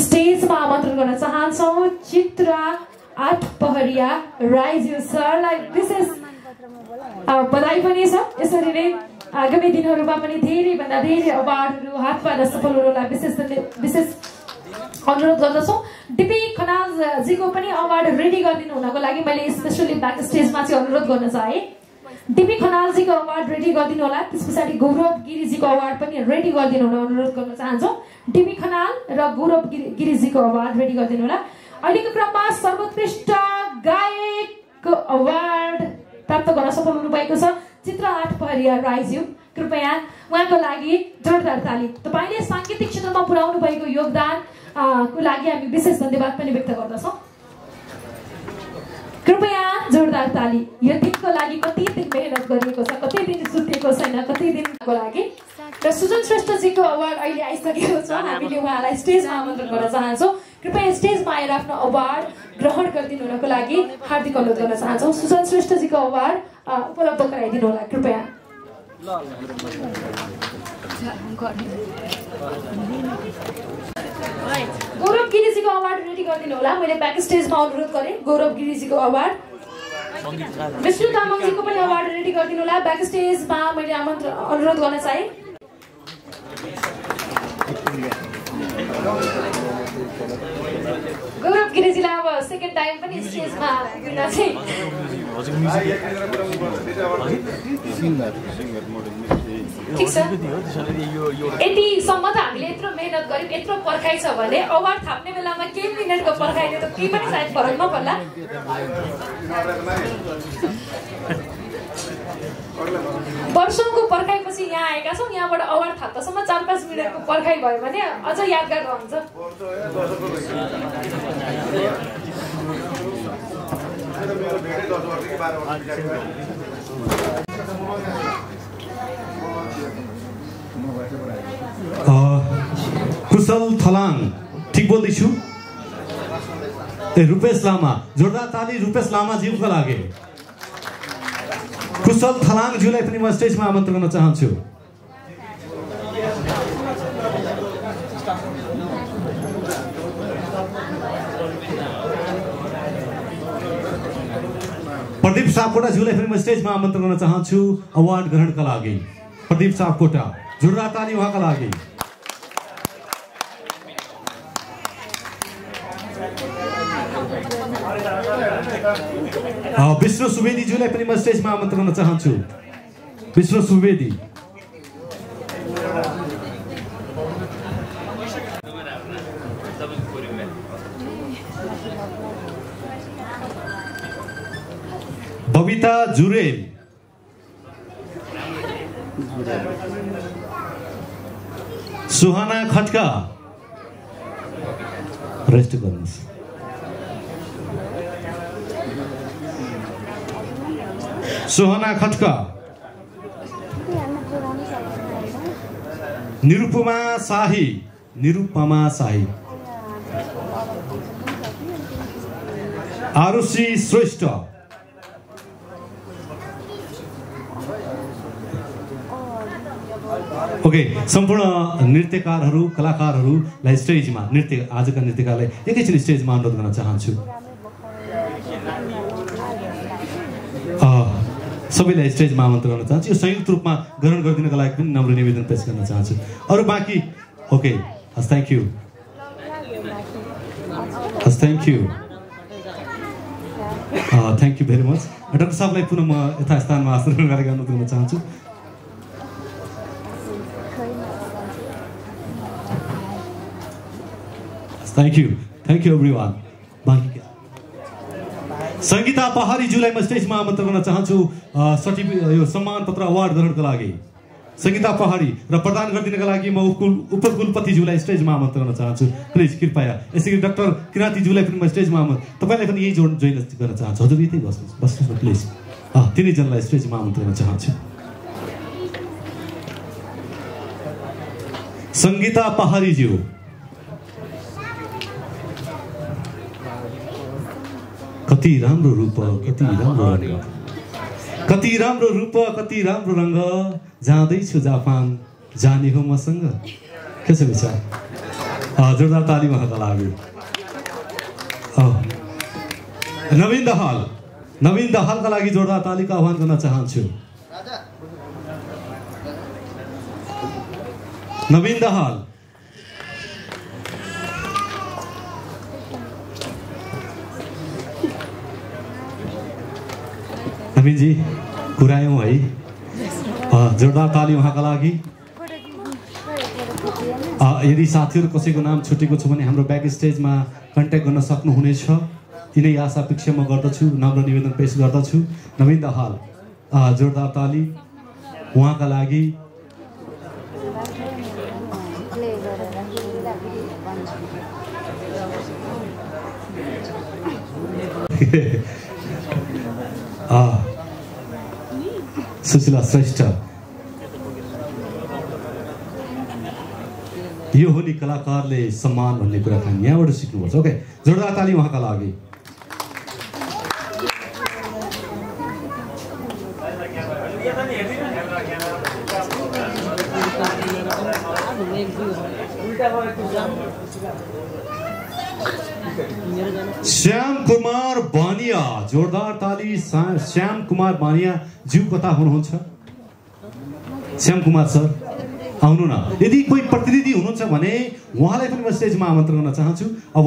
[SPEAKER 2] स्टेजमा आमन्त्रण गर्न चाहन्छौँ चित्रा आठपहरिया राईज्यू सरलाई विशेष बधाई पनि छ। यसरी नै आगामी दिनहरूमा पनि धेरैभन्दा धेरै अवार्डहरू हात पार्न सफल हुनुलाई विशेष विशेष अनुरोध गर्दछौँ। डिपी खनालजीको पनि अवार्ड रेडी गरिदिनु हुनको लागि मैले स्पेसली ब्याक स्टेजमा चाहिँ अनुरोध गर्न चाहेँ। डिपी खनालजीको अवार्ड रेडी गरिदिनु होला। त्यस पछाडि गौरव गिरिजीको अवार्ड पनि रेडी गरिदिनु हुन अनुरोध गर्न चाहन्छौँ। डिपी खनाल र गौरव गिरि- गिरिजीको अवार्ड रेडी गरिदिनु होला। अहिलेको क्रममा सर्वोत्कृष्ट गायकको अवार्ड प्राप्त गर्न सफल हुनुभएको छ। चित्र आठ पहरिया राइज्यू कृपया उहाँको लागि जोरदार ताली। तपाईँले साङ्गीतिक क्षेत्रमा पुर्याउनु भएको योगदान को लागि हामी विशेष धन्यवाद पनि व्यक्त गर्दछौँ कृपया जोरदार ताली यो दिनको लागि कति दिन मेहनत गरिएको छ कति दिन सुतेको छैन कति दिनको लागि र सुजन श्रेष्ठजीको अवार्ड अहिले आइसकेको छ हामीले उहाँलाई स्टेजमा आमन्त्रण गर्न चाहन्छौँ कृपया स्टेजमा आएर आफ्नो अवार्ड ग्रहण गरिदिनु हुनको लागि हार्दिक अनुरोध गर्न चाहन्छौँ सुजन श्रेष्ठजीको अवार्ड उपलब्ध गराइदिनु होला कृपया गौरव गिरिजीको अवार्ड रेडी गरिदिनु होला मैले ब्याक स्टेजमा अनुरोध गरेँ गौरव गिरिजीको अवार्ड विष्णु तामाङजीको पनि अवार्ड रेडी गरिदिनु होला ब्याक स्टेजमा मैले आमन्त्रण अनुरोध गर्न चाहेँ गौरव गिरिजीलाई अब सेकेन्ड टाइम पनि स्टेजमा दिन चाहिँ ठिक छ। यतिसम्म त हामीले यत्रो मेहनत गऱ्यौँ यत्रो पर्खाइ छ भने अवार्ड थाप्ने बेलामा केही मिनटको पर्खाइले त केही पनि सायद फरक नपर्ला वर्षौँको पर्खाइपछि यहाँ आएका छौँ यहाँबाट अवार्ड थाप्दासम्म चार पाँच मिनटको पर्खाइ भयो भने अझ यादगार रहन्छ।
[SPEAKER 1] कुशल थलाङ ठिक बोल्दैछु ए रुपेश लामा जोरदार ताली रुपेश लामाज्यूको लागि कुशल थलाङज्यूलाई पनि म स्टेजमा आमन्त्रण गर्न चाहन्छु प्रदीप सापकोटाज्यूलाई पनि म स्टेजमा आमन्त्रण गर्न चाहन्छु अवार्ड ग्रहणका लागि प्रदीप सापकोटा जोरदार ताली उहाँका लागि विष्णु सुवेदीज्यूलाई पनि म स्टेजमा आमन्त्रण गर्न चाहन्छु विष्णु सुवेदी बबिता जुरेल सुहाना खट्का। रेस्ट गर्नुहोस्। सुहाना खट्का। निरुपमा शाही। निरुपमा शाही। आरुषी श्रेष्ठ। ओके सम्पूर्ण नृत्यकारहरू कलाकारहरूलाई स्टेजमा नृत्य आजका नृत्यकारलाई एकैछिन स्टेजमा अनुरोध गर्न चाहन्छु सबैलाई स्टेजमा आमन्त्रण गर्न चाहन्छु यो संयुक्त रूपमा ग्रहण गरिदिनको लागि पनि नम्र निवेदन पेश गर्न चाहन्छु अरू बाँकी ओके हस् थ्याङ्क यू हस् thank you thank you very much doctor साहबलाई पुनः म यथास्थानमा आसन गरेर अनुरोध गर्न चाहन्छु thank you thank you everyone Sangita पहाडीज्यूलाई म स्टेजमा आमन्त्रण गर्न चाहन्छु सर्टिफिकेट यो सम्मान पत्र अवार्ड ग्रहणको लागि सङ्गीता पहाडी र प्रदान गरिदिनका लागि म उपकुल उपकुलपतिज्यूलाई स्टेजमा आमन्त्रण गर्न चाहन्छु प्लिज कृपया यसै गरी डाक्टर किराँतीज्यूलाई पनि म स्टेजमा आमन्त्रण तपाईँलाई पनि यही जोड जोइन गर्न चाहन्छु हजुर यतै बस्नुहोस् बस्नुहोस् न प्लिज तिनैजनालाई स्टेजमा आमन्त्रण गर्न चाहन्छु सङ्गीता पहाडीज्यू कति राम्रो रूप कति राम्रो रङ्ग। कति राम्रो रूप कति राम्रो रङ्ग। जाँदैछु जापान जाने हो मसँग। के छ विचार जोरदार ताली उहाँका लागि। अँ। नवीन दहाल। नवीन दहालका लागि जोरदार तालीको आह्वान गर्न चाहन्छु। नवीन दहाल। नवीनजी कुरायौँ है। जोरदार ताली उहाँका लागि। यदि साथीहरू कसैको नाम छुटेको छ भने हाम्रो ब्याक स्टेजमा कन्ट्याक्ट गर्न सक्नुहुनेछ। यिनै आशा अपेक्षा म गर्दछु नम्र निवेदन पेस गर्दछु। नवीन दहाल जोरदार ताली उहाँका लागि। सुशीला श्रेष्ठ यो हो नि कलाकारले सम्मान भन्ने कुराकानी यहाँबाट सिक्नुपर्छ ओके जोरदार ताली उहाँका लागि श्याम कुमार बानिया जोरदार ताली श्याम कुमार बानिया ज्यू कता हुनुहुन्छ? श्याम कुमार सर आउनु न। यदि कोही प्रतिनिधि हुनुहुन्छ भने उहाँलाई पनि म स्टेजमा आमन्त्रण गर्न चाहन्छु। अब